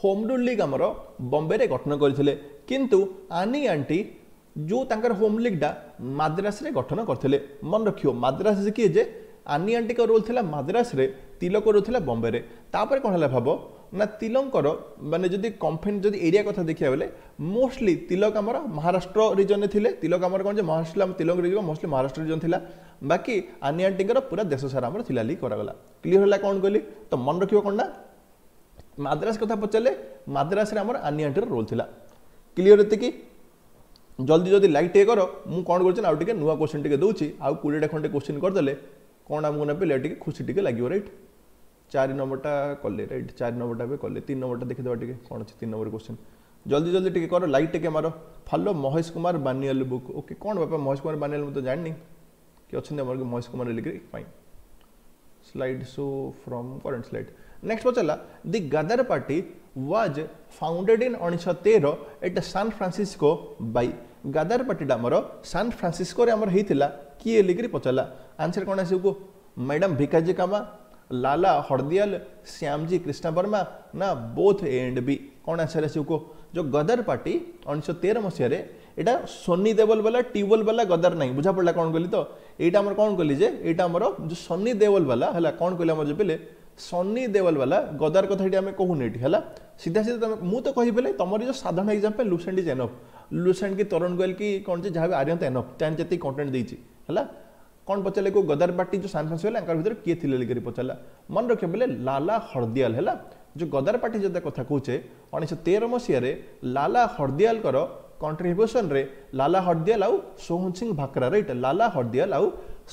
হোম রুল লিগ আমার বম্বে গঠন করিছিলে কিন্তু আনি আন্টি রে গঠন होम মন রাখিও মাদ্রাস करते কি যে আনি আন্টি কা রোল आंटी মাদ্রাস রে তিলক রোল रोल বম্বে রে তারপরে কোন হলা ভাবো ନା ତିଲକଙ୍କର ମାନେ ଯଦି କମ୍ପେନ୍ ଯଦି ଏରିଆ କଥା ଦେଖିବା ବେଲେ ମୋଷ୍ଟଲି ତିଲକ ଆମର ମହାରାଷ୍ଟ୍ର ରିଜନ୍ରେ ଥିଲେ ତିଲକ ଆମର କ'ଣ ଯେ ମହାରାଷ୍ଟ୍ର ଆମ Tilak region mostly Maharashtra region ଥିଲା ବାକି ଆନିଆଣ୍ଟିଙ୍କର ପୁରା ଦେଶ ସାରା ଆମର ଥିଲା ଲିକ୍ କରାଗଲା କ୍ଲିଅର ହେଲା କ'ଣ କହିଲି ତ ମନେ ରଖିବ କ'ଣ ନା ମାଦ୍ରାସ କଥା ପଚାରିଲେ ମାଦ୍ରାସରେ ଆମର ଆନିଆଣ୍ଟିର ରୋଲ୍ ଥିଲା କ୍ଲିଅର ଏତିକି ଜଲ୍ଦି ଜଲ୍ଦି ଲାଇକ୍ ଟିକେ କର ମୁଁ କ'ଣ କରୁଛି ନା ଆଉ ଟିକେ ନୂଆ କୋଶ୍ଚିନ୍ ଟିକେ ଦେଉଛି ଆଉ କୋଡ଼ିଏଟା ଖଣ୍ଡେ କୋଶ୍ଚିନ୍ କରିଦେଲେ କ'ଣ ଆମକୁ ନେବେ ପିଲା ଟିକେ ଖୁସି ଟିକେ ଲାଗିବ ରାଇଟ୍ চারি নম্বরটা কলে রাইট চারি নম্বরটা এবার কলে তিন নম্বরটা দেখে দেওয়া টিকে কোণ আছে তিন নম্বর কোশ্চেন জলদি জলদি টিকে করো লাইট টিকে মারো ফালো মহেশ কুমার বানিয়াল বুক ওকে কোণ বাপা মহেশ কুমার বানিয়াল মু তো জানি কি অনেক আমার মহেশ কুমার লিখি fine slide show from current slide next পচারা the Ghadar party was founded in উনিশশো তের এট সান ফ্রান্সিসকো বাই গাদার পার্টিটা আমার সান ফ্রান্সিসকোরে আমার হয়েছিল কি লিখি পচারা আনসর কোণ আসব ম্যাডাম ভিকাজি কামা Lala Hordial, Syamji Krishna Verma na both A and B. कौन आंसर है इसको जो गदर पार्टी उन्नीस तेरह मसीह এটা সনি দেওয়াল বালা টিউবওয়েল বালা গদার নাই বুঝা পড়লা কোণ কলি তো এইটা আমার কোণ কলি যে এইটা আমার যে সনি দেওয়াল বালা হলা কোণ কলি আমার যে পেলে সনি দেওয়াল বালা গদার কথা এটি আমি কহুনি এটি হলা সিধা সিধা তুমি মু তো কহি পেলে তোমার যে সাধারণ example Lucent is enough Lucent কি তরুণ গোয়েল কি কোণ যে যা আর্যন্ত এনফ তাহলে যেতে কন্টেন্ট দিয়েছি হলা କ'ଣ ପଚାରିଲେ କେଉଁ ଗଦାରବାଟି ଯେଉଁ ସାମ୍ଫାନ୍ସ ହେଲା ୟାଙ୍କ ଭିତରେ କିଏ ଥିଲେ ବୋଲି ପଚାରିଲା ମନେ ରଖିବ ବୋଲେ ଲାଲା ହର୍ଦିଆଲ ହେଲା ଯେଉଁ ଗଦାରପାଟି ଯଦି କଥା କହୁଛେ ଉଣେଇଶହ ତେର ମସିହାରେ ଲାଲା ହର୍ଦିଆଲଙ୍କର କଣ୍ଟ୍ରିବ୍ୟୁସନ୍ରେ ଲାଲା ହର୍ଦିଆଲ ଆଉ ସୋହନ ସିଂ ଭାକ୍ରାର ଏଇଟା ଲାଲା ହର୍ଦିଆଲ ଆଉ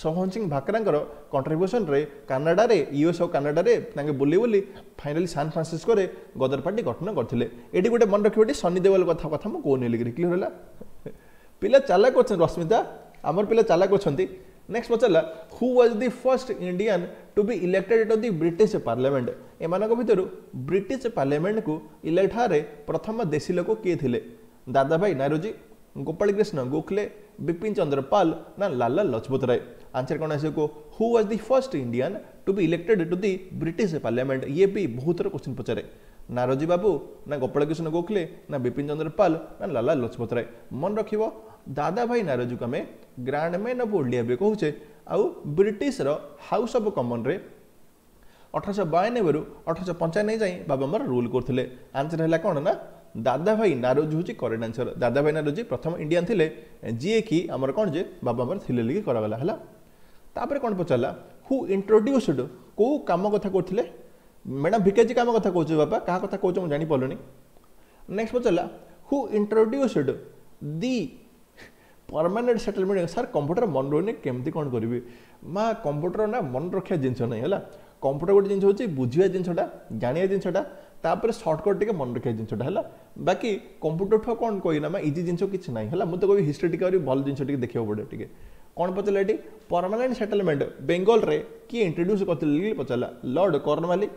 ସୋହନ ସିଂ ଭାକ୍ରାଙ୍କର କଣ୍ଟ୍ରିବ୍ୟୁସନ୍ରେ କାନାଡ଼ାରେ ୟୁଏସ୍ ଆଉ କାନାଡ଼ାରେ ତାଙ୍କେ ବୁଲି ବୁଲି ଫାଇନାଲି ସାନ୍ ଫ୍ରାନ୍ସିସ୍କୋରେ ଗଦର ପାର୍ଟି ଗଠନ କରିଥିଲେ ଏଠି ଗୋଟେ ମନେ ରଖିବ ଏଠି ସନି ଦେୱାଲ କଥା କଥା ମୁଁ କହୁନି ଲିଗିରି କ୍ଲିୟର ହେଲା ପିଲା ଚାଲାକ ଅଛନ୍ତି ରଶ୍ମିତା ଆମର ପିଲା ଚାଲାକ ଅଛନ୍ତି next पचारा who was the first Indian to be elected to the British parliament एमं भितर ब्रिटिश पार्लियामेंट को इलेक्ट हारे प्रथम देशी लोक किए थे दादा भाई नारोजी गोपाल कृष्ण गोखले बिपिन चंद्र पाल ना लाला लजपत राय आंसर कौन आसो who was the first Indian to be elected to the British parliament ये भी बहुत थर क्वेश्चन पचारे নারজি বাবু না গোপালকৃষ্ণ গোখলে না বিপিন চন্দ্র পাল না লালা লজপত রায় মনে রাখব ଦାଦାଭାଇ ନାରଜୁକୁ ଆମେ ଗ୍ରାଣ୍ଡ ମେନ୍ ଅଫ୍ ଓଡ଼ିଆ ବି କହୁଛେ ଆଉ ବ୍ରିଟିଶର ହାଉସ୍ ଅଫ୍ କମନ୍ରେ ଅଠରଶହ ବୟାନବେରୁ ଅଠରଶହ ପଞ୍ଚାନବେ ଯାଏଁ ବାବା ଆମର ରୁଲ୍ କରୁଥିଲେ ଆନ୍ସର ହେଲା କ'ଣ ନା ଦାଦାଭାଇ ନାରୋଜି ହେଉଛି କରେକ୍ଟ ଆନ୍ସର ଦାଦାଭାଇ ନାରୋଜି ପ୍ରଥମ ଇଣ୍ଡିଆନ୍ ଥିଲେ ଯିଏକି ଆମର କ'ଣ ଯେ ବାବା ଆମର ଥିଲେ ଲିକି କରାଗଲା ହେଲା ତାପରେ କ'ଣ ପଚାରିଲା ହୁ ଇଣ୍ଟ୍ରୋଡ୍ୟୁସଡ୍ କେଉଁ କାମ କଥା କହୁଥିଲେ ମ୍ୟାଡ଼ାମ୍ ଭିକେଜି କାମ କଥା କହୁଛୁ ବାପା କାହା କଥା କହୁଛ ମୁଁ ଜାଣିପାରୁନି ନେକ୍ସଟ ପଚାରିଲା who introduced the permanent settlement sir computer ମନେ ରହୁନି କେମିତି କ'ଣ କରିବି ମା କମ୍ପ୍ୟୁଟର ନା ମନେ ରଖିବା ଜିନିଷ ନାହିଁ ହେଲା କମ୍ପ୍ୟୁଟର ଗୋଟେ ଜିନିଷ ହେଉଛି ବୁଝିବା ଜିନିଷଟା ଜାଣିବା ଜିନିଷଟା ତାପରେ ସର୍ଟକଟ୍ ଟିକେ ମନେ ରଖିବା ଜିନିଷଟା ହେଲା ବାକି କମ୍ପ୍ୟୁଟର ଠୁ କ'ଣ କହିନା ମା ଇଜି ଜିନିଷ କିଛି ନାହିଁ ହେଲା ମୁଁ ତ କହିବି ହିଷ୍ଟ୍ରି ଟିକେ ଆହୁରି ଭଲ ଜିନିଷ ଟିକେ ଦେଖିବାକୁ ପଡ଼େ ଟିକେ କ'ଣ ପଚାରିଲା ଏଠି ପରମାନେଣ୍ଟ ସେଟଲମେଣ୍ଟ ବେଙ୍ଗଲରେ କିଏ ଇଣ୍ଟ୍ରୋଡ୍ୟୁସ୍ କରିଥିଲେ ପଚାରିଲା lord Cornwallis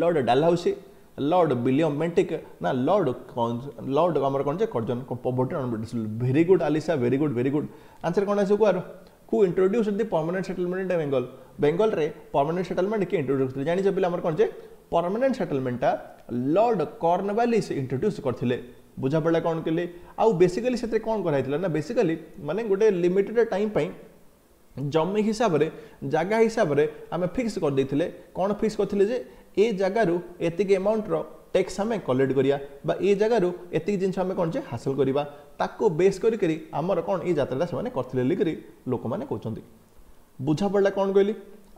lord Dalhousie lord William matic ना लर्ड लर्ड आमर कौन Curzon poverty very good Alisha very good very good answer कौन आस कुआर introduce the permanent settlement Bengal Bengal रे परमानेंट सेटलमेंट किए इंट्रोड्यूस करते जानी पे कौन जे परमानेंट सेटलमेंटा लर्ड कर्नवालिस इंट्रोड्यूस करते बुझा पड़ा कौन कले आउ बेसिकली से कौन कराई ना बेसिकली मानने गोटे लिमिटेड टाइम जमी हिसाब से जगह हिसाब से आम फिक्स करदे कौन फिक्स करते ଏ ଜାଗାରୁ ଏତିକି ଏମାଉଣ୍ଟର ଟ୍ୟାକ୍ସ ଆମେ କଲେକ୍ଟ କରିବା ବା ଏ ଜାଗାରୁ ଏତିକି ଜିନିଷ ଆମେ କ'ଣ ଯେ ହାସଲ କରିବା ତାକୁ ବେସ୍ କରିକରି ଆମର କ'ଣ ଏ ଯାତ୍ରାଟା ସେମାନେ କରିଥିଲେ ବୋଲିକରି ଲୋକମାନେ କହୁଛନ୍ତି ବୁଝାପଡ଼ିଲା କ'ଣ କହିଲି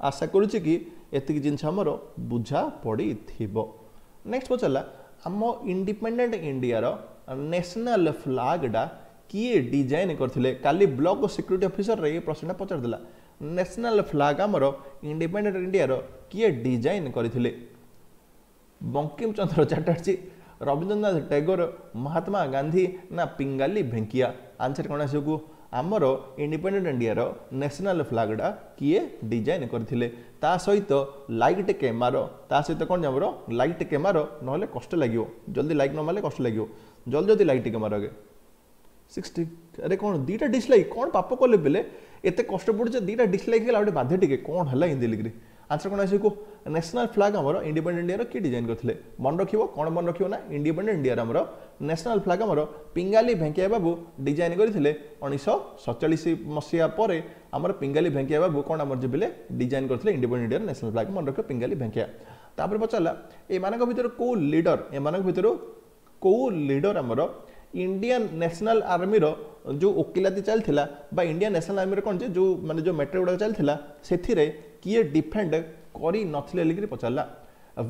ଆଶା କରୁଛି କି ଏତିକି ଜିନିଷ ଆମର ବୁଝା ପଡ଼ିଥିବ ନେକ୍ସଟ ପଚାରିଲା ଆମ ଇଣ୍ଡିପେଣ୍ଡେଣ୍ଟ ଇଣ୍ଡିଆର ନ୍ୟାସନାଲ ଫ୍ଲାଗ୍ଟା କିଏ ଡିଜାଇନ୍ କରିଥିଲେ କାଲି ବ୍ଲକ ସିକ୍ୟୁରିଟି ଅଫିସରରେ ଏ ପ୍ରଶ୍ନଟା ପଚାରିଦେଲା ନ୍ୟାସନାଲ୍ ଫ୍ଲାଗ୍ ଆମର ଇଣ୍ଡିପେଣ୍ଡେଣ୍ଟ ଇଣ୍ଡିଆର କିଏ ଡିଜାଇନ୍ କରିଥିଲେ ବଙ୍କିମ ଚନ୍ଦ୍ର ଚାଟାର୍ଜୀ ରବୀନ୍ଦ୍ରନାଥ ଟେଗୋର ମହାତ୍ମା ଗାନ୍ଧୀ ନା ପିଙ୍ଗାଲି ଭେଙ୍କିଆ ଆନ୍ସର କ'ଣ ଆସିବ ଆମର ଇଣ୍ଡିପେଣ୍ଡେଣ୍ଟ ଇଣ୍ଡିଆର ନ୍ୟାସନାଲ୍ ଫ୍ଲାଗ୍ଟା କିଏ ଡିଜାଇନ୍ କରିଥିଲେ ତା ସହିତ ଲାଇଟ୍ ମାର ତା ସହିତ କ'ଣ ଆମର ଲାଇଟ୍ ମାର ନହେଲେ କଷ୍ଟ ଲାଗିବ ଜଲ୍ଦି ଲାଇଟ୍ ନ ମାରିଲେ କଷ୍ଟ ଲାଗିବ ଜଲ୍ଦି ଜଲ୍ଦି ଲାଇଟ୍ କ୍ୟାମେରା ମାରଗେ ସିକ୍ସଟି ଆରେ କ'ଣ ଦୁଇଟା ଡିସ୍ଲାଇକ୍ କ'ଣ ପାପ କଲେ ବେଲେ ଏତେ କଷ୍ଟ ପଡ଼ୁଛି ଦୁଇଟା ଡିସ୍ଲାଇକ୍ ହେଲା ଗୋଟେ ବାଧ୍ୟ ଟିକେ କ'ଣ ହେଲା ଇନ୍ ଦିଲ୍ଲୀରେ ଆନ୍ସର କ'ଣ ଆସିବ କୁହ ନ୍ୟାସନାଲ୍ ଫ୍ଲାଗ୍ ଆମର ଇଣ୍ଡିପେଣ୍ଡେଣ୍ଟ ଇଣ୍ଡିଆର କିଏ ଡିଜାଇନ୍ କରିଥିଲେ ମନେ ରଖିବ କ'ଣ ମନେ ରଖିବ ନା ଇଣ୍ଡିପେଣ୍ଡେଣ୍ଟ ଇଣ୍ଡିଆର ଆମର ନ୍ୟାସନାଲ୍ ଫ୍ଲାଗ୍ ଆମର ପିଙ୍ଗାଲି ଭେଙ୍କିଆ ବାବୁ ଡିଜାଇନ୍ କରିଥିଲେ ଉଣେଇଶହ ସତଚାଳିଶ ମସିହା ପରେ ଆମର ପିଙ୍ଗାଲି ଭେଙ୍କିଆ ବାବୁ କ'ଣ ଆମର ଯେ ବେଲେ ଡିଜାଇନ୍ କରିଥିଲେ ଇଣ୍ଡିପେଣ୍ଡେଣ୍ଟ ଇଣ୍ଡିଆର ନ୍ୟାସନାଲ୍ ଫ୍ଲାଗ୍ ମନେ ରଖିବ ପିଙ୍ଗାଲି ଭେଙ୍କିଆ ତାପରେ ପଚାରିଲା ଏମାନଙ୍କ ଭିତରୁ କେଉଁ ଲିଡର ଏମାନଙ୍କ ଭିତରୁ କେଉଁ ଲିଡର ଆମର ইন্ডিয়ান ন্যাশনাল আর্মির যে ওকিলাতি চালা বা ইন্ডিয়ান ন্যাশনাল আর্মির কোণ যে যে মানে যে ম্যাটের গুড়া চালা সেথিরে কিয়ে ডিফেন্ড କରି ନଥିଲେ ବୋଲିକିରି ପଚାରିଲା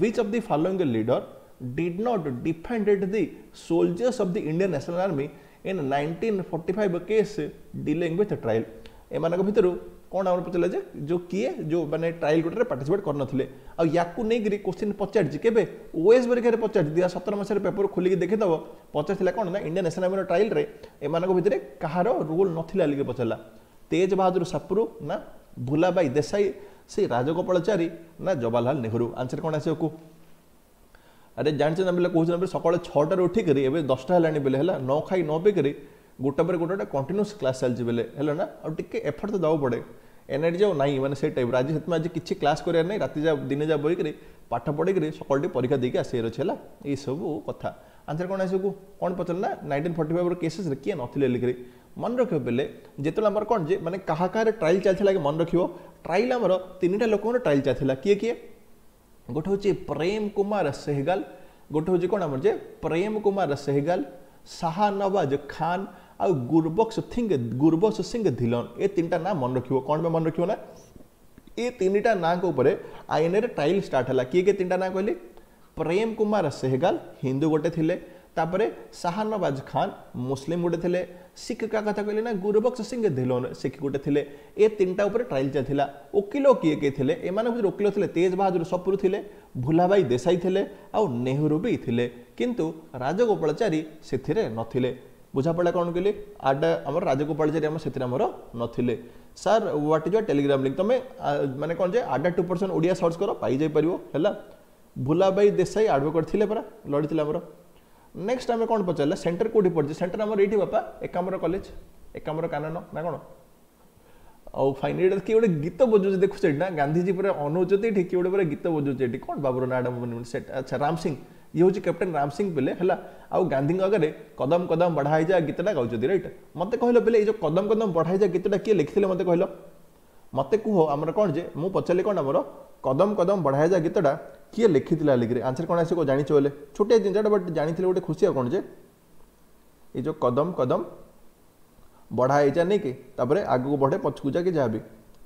which of the following leader did not defended the soldiers of the Indian National Army in nineteen forty five case dealing with trial ଏମାନଙ୍କ ଭିତରୁ କ'ଣ ଆମର ପଚାରିଲା ଯେ ଯେଉଁ କିଏ ଯେଉଁ ମାନେ ଟ୍ରାଏଲ୍ ଗୋଟେରେ ପାର୍ଟିସିପେଟ୍ କରିନଥିଲେ ଆଉ ୟାକୁ ନେଇକରି କୋଶ୍ଚିନ୍ ପଚାରିଛି କେବେ ଓଏସ୍ ପରୀକ୍ଷାରେ ପଚାରିଛି ଦୁଇ ହଜାର ସତର ମସିହାରେ ପେପର ଖୋଲିକି ଦେଖିଦେବ ପଚାରିଥିଲା କ'ଣ ନା ଇଣ୍ଡିଆନ୍ ନେସନାଲ୍ ଟ୍ରାଏଲ୍ରେ ଏମାନଙ୍କ ଭିତରେ କାହାର ରୋଲ୍ ନଥିଲା ବୋଲି ପଚାରିଲା ତେଜ ବାହାଦୁର ସାପୁରୁ ନା ଭୁଲାବାଇ ଦେଶାଇ ସେ ରାଜଗୋପାଳଚାରୀ ନା ଜବାହରଲାଲ ନେହେରୁ ଆନ୍ସର୍ କ'ଣ ଆସିବାକୁ ଆରେ ଜାଣିଛ ନା ବୋଲେ କହୁଛି ନା ସକାଳ ଛଅଟାରୁ ଉଠିକରି ଏବେ ଦଶଟା ହେଲାଣି ବୋଲେ ହେଲା ନ ଖାଇ ନ ପିଇକରି ଗୋଟେ ପରେ ଗୋଟେ କଣ୍ଟିନ୍ୟୁସ୍ କ୍ଲାସ୍ ଚାଲିଛି ବେଲେ ହେଲା ନା ଆଉ ଟିକେ ଏଫର୍ଟ ତ ଦେବାକୁ ପଡ଼େ ଏନର୍ଜି ଆଉ ନାହିଁ ମାନେ ସେଇ ଟାଇପ୍ର ଆଜି ସେଥିପାଇଁ ଆଜି କିଛି କ୍ଲାସ୍ କରିବାର ନାହିଁ ରାତି ଯା ଦିନେ ଯା ବହିକରି ପାଠ ପଢ଼ିକରି ସକାଳଟି ପରୀକ୍ଷା ଦେଇକି ଆସିବାର ଅଛି ହେଲା ଏଇସବୁ କଥା ଆନ୍ସର୍ କ'ଣ ଆସିବୁ କ'ଣ ପଚାରିଲା ନାଇଣ୍ଟିନ୍ ଫର୍ଟି ଫାଇଭ୍ର କେସେସ୍ରେ କିଏ ନଥିଲେ ଲେଖିକରି ମନେ ରଖିବ ବେଲେ ଯେତେବେଳେ ଆମର କ'ଣ ଯେ ମାନେ କାହା କାହାର ଟ୍ରାଏଲ୍ ଚାଲିଥିଲା ମନେ ରଖିବ ଟ୍ରାଏଲ୍ ଆମର ତିନିଟା ଲୋକଙ୍କର ଟ୍ରାଏଲ୍ ଚାଲିଥିଲା କିଏ କିଏ ଗୋଟେ ହେଉଛି ପ୍ରେମ କୁମାର ସେହଗାଲ ଗୋଟେ ହେଉଛି କ'ଣ ଆମର ଯେ ପ୍ରେମ କୁମାର ସେହଗାଲ ଶାହାନୱାଜ ଖାନ୍ ଆଉ ଗୁରବକ୍ସ ସିଂ ଗୁରବକ୍ସ ସିଂ ଧିଲନ ଏ ତିନିଟା ନାଁ ମନେ ରଖିବ କ'ଣ ପାଇଁ ମନେ ରଖିବ ନା ଏ ତିନିଟା ନାଁଙ୍କ ଉପରେ ଆଇଏନ୍ଏରେ ଟ୍ରାଏଲ୍ ଷ୍ଟାର୍ଟ ହେଲା କିଏ କିଏ ତିନିଟା ନାଁ କହିଲେ ପ୍ରେମ କୁମାର ସେହଗାଲ ହିନ୍ଦୁ ଗୋଟେ ଥିଲେ ତାପରେ ଶାହାନବାଜ ଖାନ ମୁସଲିମ ଗୋଟେ ଥିଲେ ଶିଖ କା କଥା କହିଲେ ନା ଗୁରୁବକ୍ସ ସିଂ ଧିଲୋନ ଶିଖ ଗୋଟେ ଥିଲେ ଏ ତିନିଟା ଉପରେ ଟ୍ରାଏଲ୍ ଚାଲିଥିଲା ଓକିଲ କିଏ କିଏ ଥିଲେ ଏମାନଙ୍କ ଭିତରେ ଓକିଲ ଥିଲେ ତେଜ ବାହାଦୁର ସପୁର ଥିଲେ ଭୁଲାଭାଇ ଦେଶାଇ ଥିଲେ ଆଉ ନେହେରୁ ବି ଥିଲେ କିନ୍ତୁ ରାଜଗୋପାଳଚାରୀ ସେଥିରେ ନଥିଲେ ବୁଝାପଡ଼ା କ'ଣ କହିଲେ ଆଟା ଆମର ରାଜଗୋପାଳଚାରୀ ଆମର ସେଥିରେ ଆମର ନଥିଲେ sir what is your Telegram link ତୁମେ ମାନେ କ'ଣ ଯେ ଆଟା ଟୁ ପରସେଣ୍ଟ ଓଡ଼ିଆ ସର୍ଚ୍ଚ କର ପାଇଯାଇପାରିବ ହେଲା ଭୁଲାବାଇ ଦେଶାଇ ଆଡ଼ଭୋକେଟ୍ ଥିଲେ ପରା ଲଢ଼ିଥିଲେ ଆମର ନେକ୍ସଟ ଆମେ କ'ଣ ପଚାରିଲା ସେଣ୍ଟର କେଉଁଠି ପଡ଼ିଛି ସେଣ୍ଟର ଆମର ଏଇଠି ବାପା ଏକାମ୍ବର କଲେଜ ଏକାମ୍ବର କାନନ ନା କ'ଣ ଆଉ ଫାଇନ୍ ଏଇଟା କିଏ ଗୋଟେ ଗୀତ ବଜୁଛି ଦେଖୁଛ ଏଠି ନା ଗାନ୍ଧିଜୀ ପୁରା ଅନଉଛନ୍ତି ଏଠି କିଏ ଗୋଟେ ପୁରା ଗୀତ ବଜୁଛି ଏଠି କ'ଣ ବାବୁର ନାଁଟା ସେଟ୍ ଆଚ୍ଛା ରାମ ସିଂ ଇଏ ହେଉଛି କ୍ୟାପ୍ଟେନ୍ ରାମ ସିଂ ପିଲେ ହେଲା ଆଉ ଗାନ୍ଧୀଙ୍କ ଆଗରେ କଦମ କଦମ ବଢ଼ା ହେଇଯା ଗୀତଟା ଗାଉଛନ୍ତି ରାଇଟ୍ ମୋତେ କହିଲ ପିଲେ ଏଇ ଯେଉଁ କଦମ କଦମ ବଢ଼ା ହେଇଯା ଗୀତଟା କିଏ ଲେଖିଥିଲେ ମୋତେ କହିଲ ମୋତେ କୁହ ଆମର କ'ଣ ଯେ ମୁଁ ପଚାରିଲି କ'ଣ ଆମର କଦମ କଦମ ବଢ଼ା ହେଇଯା ଗୀତଟା କିଏ ଲେଖିଥିଲା ଲିଗିରେ ଆନ୍ସର କ'ଣ ଆସିବ ଜାଣିଛ ବୋଲେ ଛୋଟିଆ ଜିନିଷଟା ବଟ୍ ଜାଣିଥିଲେ ଗୋଟେ ଖୁସି ଆଉ କ'ଣ ଯେ ଏଇ ଯେଉଁ କଦମ କଦମ ବଢ଼ା ହେଇଯା ନେଇକି ତାପରେ ଆଗକୁ ବଢ଼େ ପଛକୁ ଯା କି ଯାହା ବି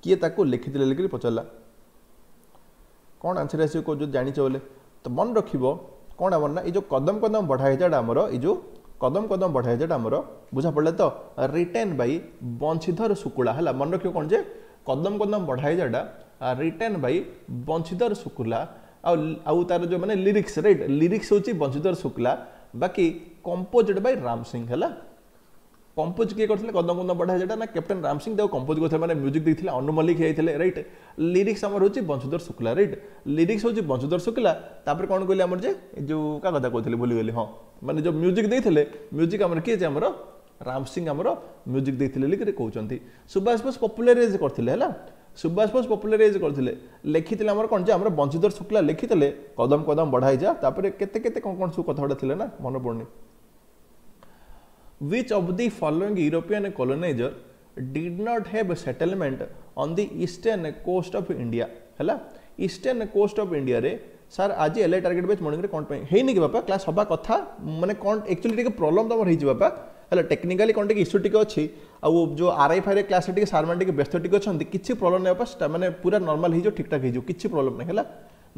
କିଏ ତାକୁ ଲେଖିଥିଲେ ଲେଖିକିରି ପଚାରିଲା କ'ଣ ଆନ୍ସର ଆସିବ କେଉଁ ଯଦି ଜାଣିଛ ବୋଲେ ତ ମନେ ରଖିବ କ'ଣ ଆମର ନା ଏଇ ଯେଉଁ କଦମ କଦମ ବଢ଼ା ହେଇଯାଟା ଆମର ଏଇ ଯେଉଁ কদম কদম বড়া হয়ে যেটা আমার বুঝা পড়লে তো রিটেন বাই বঞ্শীধর শুকুলা হল মনে রাখবে কোণ যে কদম কদম বড়া হয়ে যেটা রিটেন বাই বঞ্শীধর শুকুলা আউ তার যে মানে লিরিক্স রাইট লিরিক্স হচ্ছে বঞ্শীধর শুক্লা বাকি কম্পোজড বাই রাম সিং হলা কম্পোজ কে করলে কদম কদম বড়া যেটা না ক্যাপ্টেন রামসিং তাকে কম্পোজ করলে মানে মিউজিক দিয়ে অনু মল্লিক হয়েছিল রাইট লিরিক্স আমার হচ্ছে বংশধর শুক্লা রাইট লিরিক্স হচ্ছে বংশধর শুক্লা তারপরে কোণ কহিলি আমার যে যে কা কথা কହୁଥିଲେ গেলি হ্যাঁ মানে যে মিউজিক দিয়ে মিউজিক আমার কি যে আমার রামসিং আমার মিউজিক দিয়ে লিখে কৌঁচ সুভাষ বোস পপুলারাইজ করলে হ্যাঁ সুভাষ বোস পপুলারাইজ করলে লেখিলে আমার কোণ যে আমার বংশধর শুক্লা লেখিলে কদম কদম বড়াই যা তাপরে কেতে কেতে কোণ কোণ সব কথাগুলো লে না মনে পড়ুনি which of the following european colonizer did not have a settlement on the eastern coast of india hala eastern coast of india re sir आज L I target batch morning कौन है कि बापा क्लास हाँ कथ मैंने कौन एक्चुअली टे प्रोब्लम तुम होपा है टेक्निकाली कौन टेस्यू टे अच्छे आज जो आर आई फाइव क्लास सार मैंने व्यस्त टी अच्छे किसी प्रोब्लम नहीं बापा मैंने पूरा नर्माल हो ठीक ठाक हो किसी प्रोब्लम नहीं है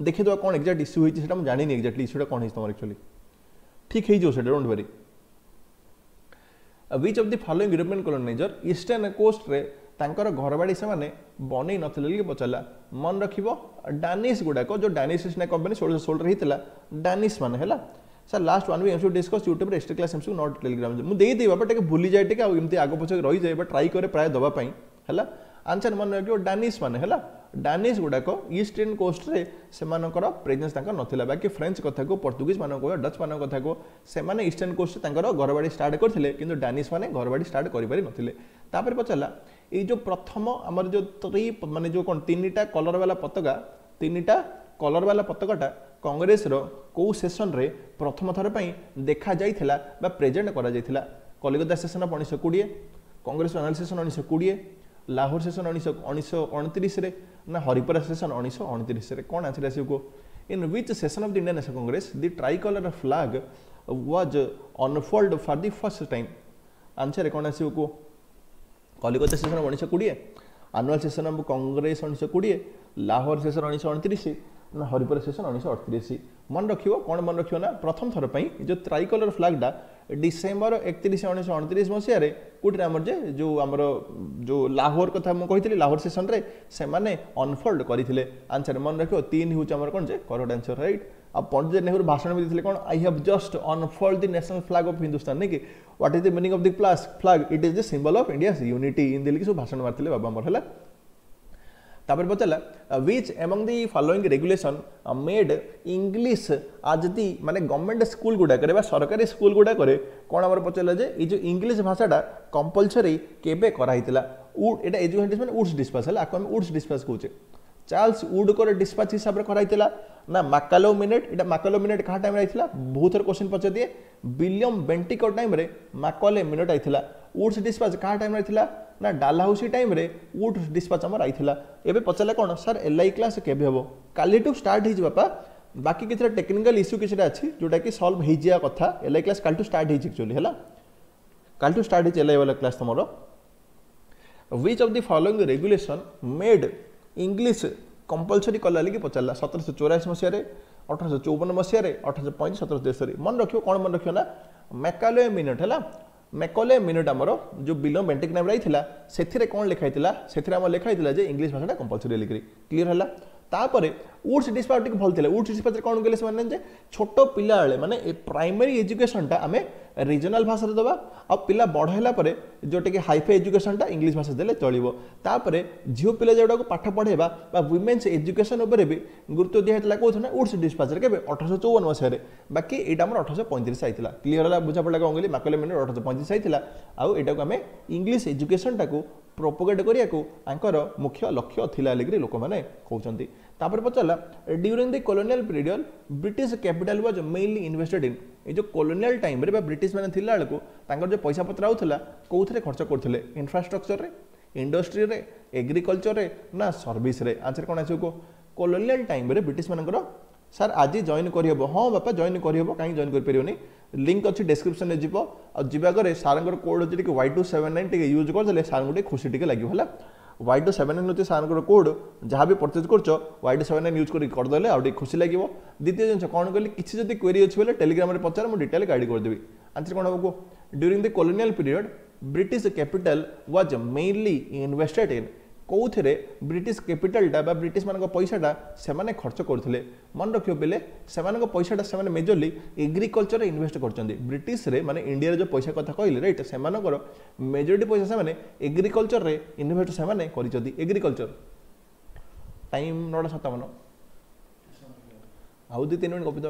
देखेद कौन एक्जाक्ट इश्यू होती है जानी एक्जाक्टली इश्यूटा कौन है एक्चुअली ठीक होट डोट वेरी ウィッチオブザフォローインググリプメントコロナイザーイースターンコースト रे タンク ર ઘરવાડી સે મને બોને નથલ લે બચલા મન રાખીબો ડાનિશ ગુડા કો જો ડાનિશિસ ને કંપની સોલ્ડર હીતલા ડાનિશ મન હેલા સર લાસ્ટ વન વી હ્યુ ડિસ્કસ યુટ્યુબ રેસ્ટ ક્લાસ સમસ નોટ ટેલિગ્રામ મુ દે દેવા બટ કે ભૂલી જાય ટીકે એમતી આગો પાછો રહી જાય બટ ટ્રાય કરે પ્રાય દવા પઈ હેલા ଆନ୍ସର୍ ମନେ ରଖିବ ଡାନିସ୍ ମାନେ ହେଲା ଡାନିସ୍ ଗୁଡ଼ାକ ଇଷ୍ଟ ଇଣ୍ଡିଆନ୍ କୋଷ୍ଟରେ ସେମାନଙ୍କର ପ୍ରେଜେନ୍ସ ତାଙ୍କର ନଥିଲା ବାକି ଫ୍ରେଞ୍ଚ କଥାକୁ କୁହ ମାନଙ୍କୁ ମାନଙ୍କ ଡଚ୍ ମାନଙ୍କ କଥାକୁ କୁହ ସେମାନେ ଇଷ୍ଟର୍ଣ୍ଣ କୋଷ୍ଟରେ ତାଙ୍କର ଘରବାଡ଼ି ଷ୍ଟାର୍ଟ କରିଥିଲେ କିନ୍ତୁ ଡାନିସ୍ ମାନେ ଘରବାଡ଼ି ଷ୍ଟାର୍ଟ କରିପାରିନଥିଲେ ତାପରେ ପଚାରିଲା ଏଇ ଯେଉଁ ପ୍ରଥମ ଆମର ଯେଉଁ ତ୍ରି ମାନେ ଯେଉଁ କ'ଣ ତିନିଟା କଲର୍ବାଲା ପତାକା ତିନିଟା କଲର୍ବାଲା ପତାକାଟା କଂଗ୍ରେସର କେଉଁ ସେସନରେ ପ୍ରଥମ ଥର ପାଇଁ ଦେଖାଯାଇଥିଲା ବା ପ୍ରେଜେଣ୍ଟ କରାଯାଇଥିଲା କଲିକତା ସେସନ୍ ଉଣେଇଶହ କୋଡ଼ିଏ କଂଗ୍ରେସ ଆନାଲ୍ ସେସନ୍ ଉଣେଇଶହ କୋଡ଼ିଏ ଲାହୋର ସେସନ୍ ଉଣେଇଶହ ଉଣେଇଶହ ଅଣତିରିଶରେ ନା ହରିପରା ସେସନ୍ ଉଣେଇଶହ ଅଣତିରିଶରେ କ'ଣ ଆନ୍ସର୍ ଆସିବ କୁହ in which session of the Indian National Congress the tricolor flag was unfurled for the first time. Answer कौन आसियो को कलिकता सेशन उन्नीस कोड़े आनुआल सेशन कंग्रेस उन्नीस कोड़े लाहौर सेशन उन्नीस अड़तीस ना हरिपुर सेशन उन्नीस अड़तीस मन रख कौन मन रखना प्रथम थर पर जो ट्राइकलर फ्लैगटा ডিসেম্বর একত্রিশ উনিশশো অণতিরিশ মশায় কোটি আমার যে যে আমার যে লাহোর কথা মুখি লাহোর সেসনরে সে অনফোল্ড করে আনসার মনে রাখব তিন হচ্ছে আমার কোণ যে করেক্ট আনসার রাইট আর পণ্ডিত নেহরু ভাষণ বি দিয়েছিল কোণ I have just unfold the national flag of Hindustan নাকি what is the meaning of the plus flag it is the symbol of India's unity in Delhi সব ভাষণ মারিলে বাবা আমার হল তারপরে পচারা which among the following regulation made English as the মানে government school গুড়াকরে বা সরকারি স্কুল গুড়াকরে কোণ আমার পচারা যে এই যে ইংলিশ ভাষাটা কম্পলসরি কেবে করা হয়েছিল উড এটা এজুকেশন মানে ডিসপ্যাচ উডস ডিসপাস হলে আকু আমি উডস ডিসপাস কৌছে চার্লস উড করে ডিসপ্যাচ হিসাবে করা হয়েছিল না মাকালো মিনেট এটা মাকালো মিনেট কাহা টাইমে আইছিল বহুত থর কোশ্চেন পচার দিয়ে বিলিয়ম বেন্টিকর টাইমে মাকালে মিনেট আইছিল ओट्स डिस्पाच क्या टाइम रही था ना डालाउसी टाइम ओट्स डिस्पाच आम रही था एवं पचारे कौन सर एल आई क्लास केवे हे कालीठू स्टार्ट बाकी किसी टेक्निकाल इश्यू किसी अच्छी जोटा कि सल्व हो जा कथ एल आई क्लास कालू स्टार्ट होचुअली है कालू स्टार्ट एल आई वाला क्लास तुम which of the following regulation made English compulsory कला लगे पचारा सतरश चौराशी मसीह अठरश चौवन मसीह अठरश पैंतीस सतरश तेस्तरी मन रख कौन मन रख मैकालय मिनट है মেকলে মিনিট আমার যে বিলো মেন্টিক নেম রয়েছে সেথিরে কোণ লেখা হয়েছিল সেথিরে আমার লেখা হয়েছিল যে ইংলিশ ভাষাটা কম্পলসরি লিখি ক্লিয়ার হল তাপরে উডস ডিসপাউট টিকে ভাল লা উডস ডিসপাউচরে কোণ গেলে সে ছোট পিলা বেড়ে মানে প্রাইমেরি এজুকেশনটা আমি ରିଜନାଲ୍ ଭାଷାରେ ଦେବା ଆଉ ପିଲା ବଡ଼ ହେଲା ପରେ ଯେଉଁଟାକି ହାଇଫାଇ ଏଜୁକେସନଟା ଇଂଲିଶ ଭାଷା ଦେଲେ ଚଳିବ ତାପରେ ଝିଅ ପିଲା ଯେଉଁଟାକୁ ପାଠ ପଢ଼େଇବା ବା ୱିମେନ୍ସ ଏଜୁକେସନ ଉପରେ ବି ଗୁରୁତ୍ୱ ଦିଆହେଇଥିଲା କେଉଁଥିରେ ନା ଉଡ୍ସ ଡିସ୍ପାଚରେ କେବେ ଅଠରଶହ ଚଉବନ ମସିହାରେ ବାକି ଏଇଟା ଆମର ଅଠରଶହ ପଇଁତିରିଶ ହେଇଥିଲା କ୍ଲିଅର ହେଲା ବୁଝାପଡ଼ିଲା କ'ଣ କହିଲି ମାକଲେ ମିନିଟ୍ ଅଠରଶହ ପଇଁତିରିଶ ହେଇଥିଲା ଆଉ ଏଇଟାକୁ ଆମେ ଇଂଲିଶ ଏଜୁକେସନଟାକୁ ପ୍ରପୋଗେଟ୍ କରିବାକୁ ଆଙ୍କର ମୁଖ୍ୟ ଲକ୍ଷ୍ୟ ଥିଲା ବୋଲିକିରି ଲୋକମାନେ କହୁଛନ୍ତି ତାପରେ ପଚାରିଲା during the colonial period British capital was mainly invested in ଏ ଯେଉଁ କଲୋନିଆଲ ଟାଇମ୍ରେ ବା ବ୍ରିଟିଶ ମାନେ ଥିଲା ବେଳକୁ ତାଙ୍କର ଯେଉଁ ପଇସା ପତ୍ର ଆଉଥିଲା କେଉଁଥିରେ ଖର୍ଚ୍ଚ କରୁଥିଲେ ଇନଫ୍ରାଷ୍ଟ୍ରକ୍ଚରରେ ଇଣ୍ଡଷ୍ଟ୍ରିରେ ଏଗ୍ରିକଲଚରରେ ନା ସର୍ଭିସରେ ଆନ୍ସର କ'ଣ ଆସିବ କୁହ କଲୋନିଆଲ ଟାଇମ୍ରେ ବ୍ରିଟିଶମାନଙ୍କର ସାର୍ ଆଜି ଜଏନ୍ କରିହେବ ହଁ ବାପା ଜଏନ୍ କରିହେବ କାହିଁକି ଜଏନ୍ କରିପାରିବନି ଲିଙ୍କ୍ ଅଛି ଡେସ୍କ୍ରିପ୍ସନ୍ରେ ଯିବ ଆଉ ଯିବା ପରେ ସାର୍ଙ୍କର କୋଡ଼୍ ଅଛି ଟିକେ ୱାଇ ଟୁ ସେଭେନ୍ ନାଇନ୍ ଟିକେ ୟୁଜ୍ କରିଦେଲେ ସାର୍ଙ୍କୁ ଟିକେ ଖୁସି ଟିକେ ଲାଗିବ ହେଲା ୱାଇଡୋ ସେଭେନ୍ ଏନ୍ ହେଉଛି ସାର୍ଙ୍କର କୋଡ଼୍ ଯାହା ବି ପରଚେଜ୍ କରୁଛ ୱାଇଡୋ ସେଭେନ୍ ଏନ୍ ୟୁଜ୍ କରି କରିଦେଲେ ଆଉ ଟିକେ ଖୁସି ଲାଗିବ ଦ୍ୱିତୀୟ ଜିନିଷ କ'ଣ କହିଲେ କିଛି ଯଦି କ୍ୱେରି ଅଛି ବୋଲେ ଟେଲିଗ୍ରାମରେ ପଚାର ମୁଁ ଡିଟେଲ୍ ଗାଇଡ଼ କରିଦେବି ଆନ୍ସର୍ କ'ଣ ହେବ କୁହ during the colonial period British capital was mainly invested in କେଉଁଥିରେ ବ୍ରିଟିଶ କ୍ୟାପିଟାଲଟା ବା ବ୍ରିଟିଶମାନଙ୍କ ପଇସାଟା ସେମାନେ ଖର୍ଚ୍ଚ କରୁଥିଲେ ମନେ ରଖିବ ପିଲେ ସେମାନଙ୍କ ପଇସାଟା ସେମାନେ ମେଜରଲି ଏଗ୍ରିକଲଚରରେ ଇନଭେଷ୍ଟ କରୁଛନ୍ତି ବ୍ରିଟିଶରେ ମାନେ ଇଣ୍ଡିଆରେ ଯେଉଁ ପଇସା କଥା କହିଲେ ରାଇଟ୍ ସେମାନଙ୍କର ମେଜରିଟି ପଇସା ସେମାନେ ଏଗ୍ରିକଲଚରରେ ଇନଭେଷ୍ଟ ସେମାନେ କରିଛନ୍ତି ଏଗ୍ରିକଲଚର ଟାଇମ୍ ନଅଟା ସତାବନ ଆଉ ଦୁଇ ତିନି minute ଗପିତ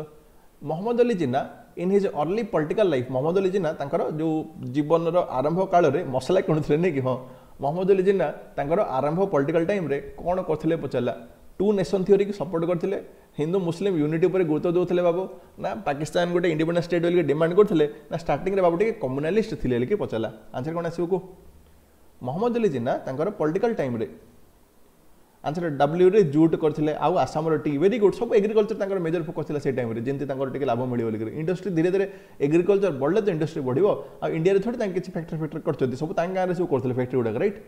Mohammad Ali Jinnah in his early political life Mohammad Ali Jinnah ତାଙ୍କର ଯେଉଁ ଜୀବନର ଆରମ୍ଭ କାଳରେ ମସଲା କିଣୁଥିଲେ ନାଇଁ କି ହଁ ମହମ୍ମଦ ଅଲି ଜିନ୍ନା ତାଙ୍କର ଆରମ୍ଭ ପଲିଟିକାଲ ଟାଇମ୍ରେ କ'ଣ କରିଥିଲେ ପଚାରିଲା ଟୁ ନେସନ୍ ଥିଓରିକୁ ସପୋର୍ଟ କରିଥିଲେ ହିନ୍ଦୁ ମୁସଲିମ ୟୁନିଟି ଉପରେ ଗୁରୁତ୍ୱ ଦେଉଥିଲେ ବାବୁ ନା ପାକିସ୍ତାନ ଗୋଟେ ଇଣ୍ଡିପେଣ୍ଡେଣ୍ଟ ଷ୍ଟେଟ୍ ବୋଲି ଡିମାଣ୍ଡ କରୁଥିଲେ ନା ଷ୍ଟାର୍ଟିଂରେ ବାବୁ ଟିକେ କମ୍ୟୁନାଲିଷ୍ଟ ଥିଲେ ବୋଲିକି ପଚାରିଲା ଆନ୍ସର୍ କ'ଣ ଆସିବ କୁ ମହମ୍ମଦ ଅଲି ଜିନ୍ନା ତାଙ୍କର ପଲିଟିକାଲ ଟାଇମ୍ରେ ଆନ୍ସର୍ ଡବ୍ଲ୍ୟୁରେ ଜୁଟ୍ କରିଥିଲେ ଆଉ ଆସାମର ଟି ଭେରି ଗୁଡ୍ ସବୁ ଏଗ୍ରିକଲଚର ତାଙ୍କର ମେଜର ଫୋକସ୍ ଥିଲା ସେଇ ଟାଇମ୍ରେ ଯେମିତି ତାଙ୍କର ଟିକେ ଲାଭ ମିଳିବ ବୋଲିକରି ଇଣ୍ଡଷ୍ଟ୍ରି ଧୀରେ ଧୀରେ ଏଗ୍ରିକଲଚର ବଢ଼ିଲେ ତ ଇଣ୍ଡଷ୍ଟ୍ରି ବଢ଼ିବ ଆଉ ଇଣ୍ଡିଆରେ ଥୋଡ଼ି ତାଙ୍କ କିଛି ଫ୍ୟାକ୍ଟ୍ରି ଫ୍ୟାକ୍ଟ୍ରି କରିଛନ୍ତି ସବୁ ତାଙ୍କ ଗାଁରେ ସବୁ କରୁଥିଲେ ଫ୍ୟାକ୍ଟ୍ରି ଗୁଡ଼ାକ ରାଇଟ୍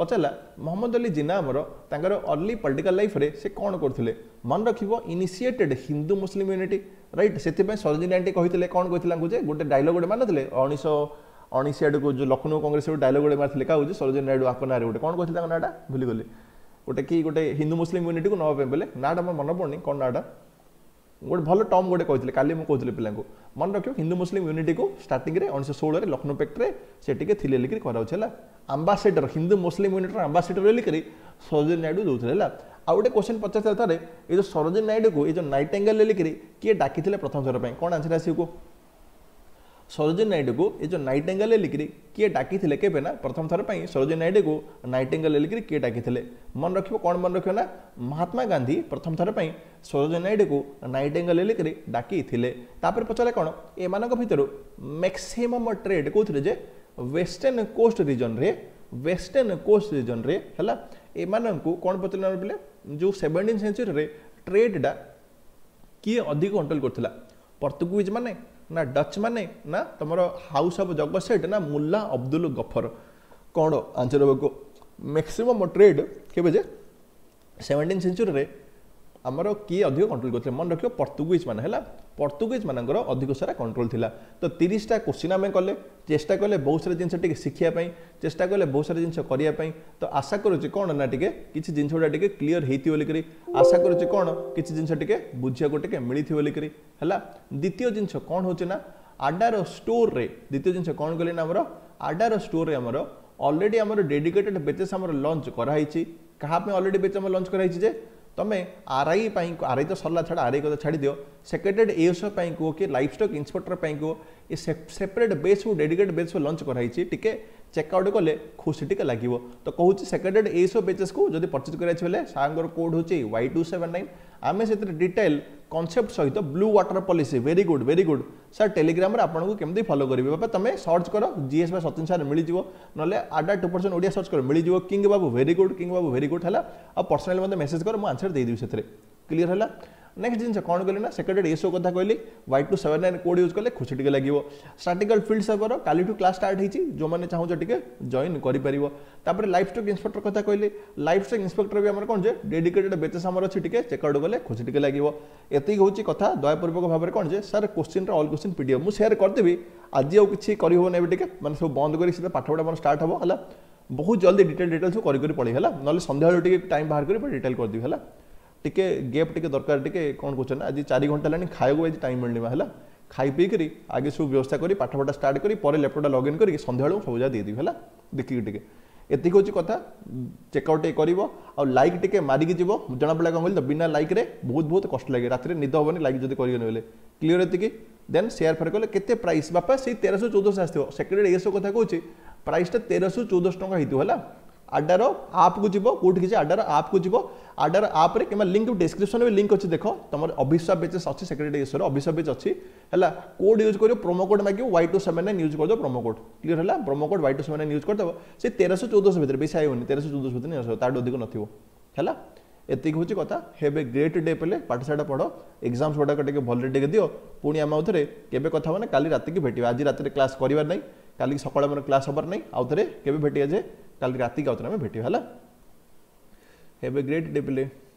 ପଚାରିଲା ମହମ୍ମଦ ଅଲି ଜିନା ଆମର ତାଙ୍କର ଅର୍ଲି ପଲିଟିକାଲ ଲାଇଫ୍ରେ ସେ କ'ଣ କରୁଥିଲେ ମନେ ରଖିବ initiated Hindu Muslim unity right ସେଥିପାଇଁ ସରୋଜିନୀ ଆଣ୍ଟି କହିଥିଲେ କ'ଣ କହିଥିଲେ ତାଙ୍କୁ ଯେ ଗୋଟେ ଡାଇଲଗ୍ ଗୋଟେ ମାରିନଥିଲେ ଉଣେଇଶହ ଅଣେଇଶ ଆଡ଼କୁ ଯେଉଁ ଲକ୍ଷ୍ନୌ କଂଗ୍ରେସ ଗୋଟେ ଡାଇଲଗ୍ ଗୋଟେ ମାରିଥିଲେ କାହା ହେଉଛି ସରୋଜିନୀ ନାଇଡ଼ୁ ଆଙ୍କ ନାଁରେ ଗୋଟେ କ'ଣ କହିଥିଲେ ତାଙ୍କ ନାଁଟା ଭୁଲିଗଲି ଗୋଟେ କି ଗୋଟେ ହିନ୍ଦୁ ମୁସଲିମ୍ ୟୁନିଟିକୁ ନେବା ପାଇଁ ବୋଲେ ନାଁଟା ମୋର ମନେ ପଡ଼ୁନି କ'ଣ ନାଁଟା ଗୋଟେ ଭଲ ଟର୍ମ ଗୋଟେ କହିଥିଲେ କାଲି ମୁଁ କହୁଥିଲି ପିଲାଙ୍କୁ ମନେ ରଖିବ ହିନ୍ଦୁ ମୁସଲିମ ୟୁନିଟିକୁ ଷ୍ଟାର୍ଟିଂରେ ଉଣେଇଶହ ଷୋହଳରେ ଲକ୍ଷ୍ନୌ ସେ ଟିକେ ଥିଲେ ଲେଖିକି କରାଯାଉଛି ହେଲା ଆମ୍ବାସେଡ଼ର ହିନ୍ଦୁ ମୁସଲିମ୍ ୟୁନିଟର ଆମ୍ବାସେଡ଼ର ଲେଖିକି ସରୋଜିନୀ ନାଇଡ଼ୁ ଦେଉଥିଲେ ହେଲା ଆଉ ଗୋଟେ କୋଶ୍ଚିନ୍ ପଚାରିଥିଲା ଥରେ ଏ ଯେଉଁ ସରୋଜିନୀ ନାଇଡ଼ୁକୁ ଏ ଯେଉଁ ନାଇଟାଙ୍ଗେଲ ଲେଖିକି କିଏ ଡାକିଥିଲେ ପ୍ରଥମ ଥର ପାଇଁ କ'ଣ ଆନ୍ସର୍ ଆସିବ ସରୋଜିନୀ ନାଇଡୁକୁ ଏ ଯେଉଁ ନାଇଟେଙ୍ଗାଲ ଲେଲିକିରି କିଏ ଡାକିଥିଲେ କେବେ ନା ପ୍ରଥମ ଥର ପାଇଁ ସରୋଜିନୀ ନାଇଡୁକୁ ନାଇଟେଙ୍ଗାଲ ଲେଲିକିରି କିଏ ଡାକିଥିଲେ ମନେ ରଖିବ କ'ଣ ମନେ ରଖିବ ନା ମହାତ୍ମା ଗାନ୍ଧୀ ପ୍ରଥମ ଥର ପାଇଁ ସରୋଜିନୀ ନାଇଡୁକୁ ନାଇଟେଙ୍ଗାଲ ଲେଲିକିରି ଡାକିଥିଲେ ତାପରେ ପଚାରିଲେ କ'ଣ ଏମାନଙ୍କ ଭିତରୁ ମ୍ୟାକ୍ସିମମ୍ ଟ୍ରେଡ୍ କହୁଥିଲେ ଯେ ୱେଷ୍ଟର୍ଣ୍ଣ କୋଷ୍ଟ ରିଜନ୍ରେ ୱେଷ୍ଟର୍ଣ୍ଣ କୋଷ୍ଟ ରିଜନ୍ରେ ହେଲା ଏମାନଙ୍କୁ କ'ଣ ପଚାରିଲେ ବୋଲେ ଯେଉଁ ସେଭେଣ୍ଟିନ୍ ସେଞ୍ଚୁରୀରେ ଟ୍ରେଡ୍ଟା କିଏ ଅଧିକ କଣ୍ଟ୍ରୋଲ୍ କରୁଥିଲା ପର୍ତ୍ତୁଗୀଜ୍ ମାନେ ନା ଡଚ୍ ମାନେ ନା ତୁମର ହାଉସ୍ ଅଫ୍ ଜଗତସେଟ୍ ନା ମୁଲା ଅବଦୁଲ ଗଫର କ'ଣ ଆଞ୍ଚର ବାବୁକୁ ମ୍ୟାକ୍ସିମମ୍ ଟ୍ରେଡ୍ କେବେ ଯେ ସେଭେଣ୍ଟିନ୍ ସେଞ୍ଚୁରୀରେ ଆମର କିଏ ଅଧିକ କଣ୍ଟ୍ରୋଲ କରିଥିଲେ ମନେ ରଖିବ ପର୍ତ୍ତୁଗୀଜ ମାନେ ହେଲା ପର୍ତ୍ତୁଗୀଜ ମାନଙ୍କର ଅଧିକ ସାରା କଣ୍ଟ୍ରୋଲ ଥିଲା ତ ତିରିଶଟା କୋଶ୍ଚିନ୍ ଆମେ କଲେ ଚେଷ୍ଟା କଲେ ବହୁତ ସାରା ଜିନିଷ ଟିକେ ଶିଖିବା ପାଇଁ ଚେଷ୍ଟା କଲେ ବହୁତ ସାରା ଜିନିଷ କରିବା ପାଇଁ ତ ଆଶା କରୁଛି କ'ଣ ନା ଟିକେ କିଛି ଜିନିଷ ଗୁଡ଼ା ଟିକେ କ୍ଲିଅର ହେଇଥିବ ବୋଲିକରି ଆଶା କରୁଛି କ'ଣ କିଛି ଜିନିଷ ଟିକେ ବୁଝିବାକୁ ଟିକେ ମିଳିଥିବ ବୋଲିକରି ହେଲା ଦ୍ୱିତୀୟ ଜିନିଷ କ'ଣ ହେଉଛି ନା ଆଡାର ଷ୍ଟୋରରେ ଦ୍ୱିତୀୟ ଜିନିଷ କ'ଣ କଲେ ନା ଆମର ଆଡାର ଷ୍ଟୋରରେ ଆମର ଅଲରେଡ଼ି ଆମର ଡେଡିକେଟେଡ଼ ବେଚେସ୍ ଆମର ଲଞ୍ଚ କରାହେଇଛି କାହା ପାଇଁ ଅଲରେଡ଼ି ବେଚ୍ ଆମର ଲଞ୍ଚ କରାହେଇଛି ଯେ तुम्हें आर आई आर आई तो सरला छाड़ आर आई क्या छाड़ दि सेक्रेटेड एस कहो कि लाइफ स्टक इन्सपेक्टर कहो ये सेपरेट बेस को डेडिकेट बेस लंच कराई टी चेकआउट कले खुशी टी लगे तो कौन सेकेंड हेड यही सब पेजेस को जब परचेज कर सार कोड हूँ वाई टू सेवेन नाइन आम से डिटेल कनसेप्ट सहित blue water policy very good very good sir Telegram आपको केमी फलो करेंगे बाबा तुम सर्च कर जीएस बा सतीन सार मिल ना आडा टू परसेंट ओडिया सर्च कर मिल किंग बाबू वेरी गुड किंग बाबू वेरी गुड है आ पर्सनाली मत मेसेज कर मुझे आंसर देदेवि से क्लीयर है नेक्स्ट जिन कौन कले ना सेक्रेटेड एसओ कथा कहली Y two seven nine code use कले खुशी टी लगे स्ट्राटिकल फिल्ड सर्वर काली क्लास स्टार्ट जो मैंने चाहूँ टे जइन करपर लाइफ स्टक इन्स्पेक्टर कथा कहली लाइफ स्टक इन्स्पेक्टर भी आम कौन जे डेडिकेटेड बेचेस आम अच्छी टे चेकआउट कले खुशी टी लगे ये हूँ कथा दयापूर्वक भाव में कौन जे sir question all question PDF मुझे सेयार करदेवी आज आउ कि करहबना टे मैंने सब बंद कर सीधा पाठपढ़ा स्टार्ट हम बहुत जल्दी डिटेल डिटेल सब कर पड़े है ना सन्ध्या टाइम बाहर कर डिटेल करदेवी है ଟିକେ ଗେପ୍ ଟିକେ ଦରକାର ଟିକେ କ'ଣ କହୁଛନ୍ତି ଆଜି ଚାରି ଘଣ୍ଟା ହେଲାଣି ଖାଇବାକୁ ଆଜି ଟାଇମ୍ ମିଳିବ ହେଲା ଖାଇ ପିଇକରି ଆଗେ ସବୁ ବ୍ୟବସ୍ଥା କରି ପାଠପଢ଼ା ଷ୍ଟାର୍ଟ କରି ପରେ ଲ୍ୟାପଟପ୍ଟା ଲଗ୍ଇନ୍ କରିକି ସନ୍ଧ୍ୟାବେଳକୁ ସବୁ ଯାହା ଦେଇଦେବି ହେଲା ଦେଖିକି ଟିକେ ଏତିକି ହେଉଛି କଥା ଚେକ୍ଆଉଟ୍ ଟିକେ କରିବ ଆଉ ଲାଇକ୍ ଟିକେ ମାରିକି ଯିବ ଜଣାପଡ଼ିଲା କ'ଣ କହିଲି ତ ବିନା ଲାଇକ୍ରେ ବହୁତ ବହୁତ କଷ୍ଟ ଲାଗେ ରାତିରେ ନିଦ ହେବନି ଲାଇକ୍ ଯଦି କରିବେନି ବୋଲେ କ୍ଲିଅର୍ ଏତିକି ଦେନ୍ ସେୟାର୍ ଫେୟାର୍ କଲେ କେତେ ପ୍ରାଇସ୍ ବାପା ସେଇ ତେରଶହ ଚଉଦଶହ ଆସିଥିବ ସେକେଣ୍ଡ ଏସବୁ କଥା କହୁଛି ପ୍ରାଇସ୍ଟା ତେରଶହ ଚଉଦଶହ ଟଙ୍କା ହେଇଥିବ ହେଲା आडार आप को जीव किसी आडार आप को जीव आप्रे कि लिंक डिस्क्रिप्सन में लिंक अच्छे देख तुम अभिशाप बेचेस अच्छी सेक्रेटरी इश्यू अभिशाप बेच अच्छी है कोड यूज करो प्रोमो कोड मागे Y two seven nine use करदे प्रोमो कोड क्लीयर है promo code Y two seven nine use करदे से तेरह चौदह भितर बेस आयोन तेरह चौदह भितर नहीं आस अधिक न ଏତିକି ହେଉଛି କଥା ହେଭ୍ ଏ ଗ୍ରେଟ୍ ଡେ ପିଲେ ପାଠଶାଠ ପଢ଼ ଏକ୍ଜାମ୍ସ ଗୁଡ଼ାକ ଟିକେ ଭଲରେ ଟିକେ ଦିଅ ପୁଣି ଆମେ ଆଉ ଥରେ କେବେ କଥା ମାନେ କାଲି ରାତିକି ଭେଟିବା ଆଜି ରାତିରେ କ୍ଲାସ୍ କରିବାର ନାହିଁ କାଲିକି ସକାଳେ ଆମର କ୍ଲାସ୍ ହେବାର ନାହିଁ ଆଉ ଥରେ କେବେ ଭେଟିବା ଯେ କାଲି ରାତିକି ଆଉ ଥରେ ଆମେ ଭେଟିବା ହେଲା ହେଭ୍ ଏ ଗ୍ରେଟ୍ ଡେ ପିଲେ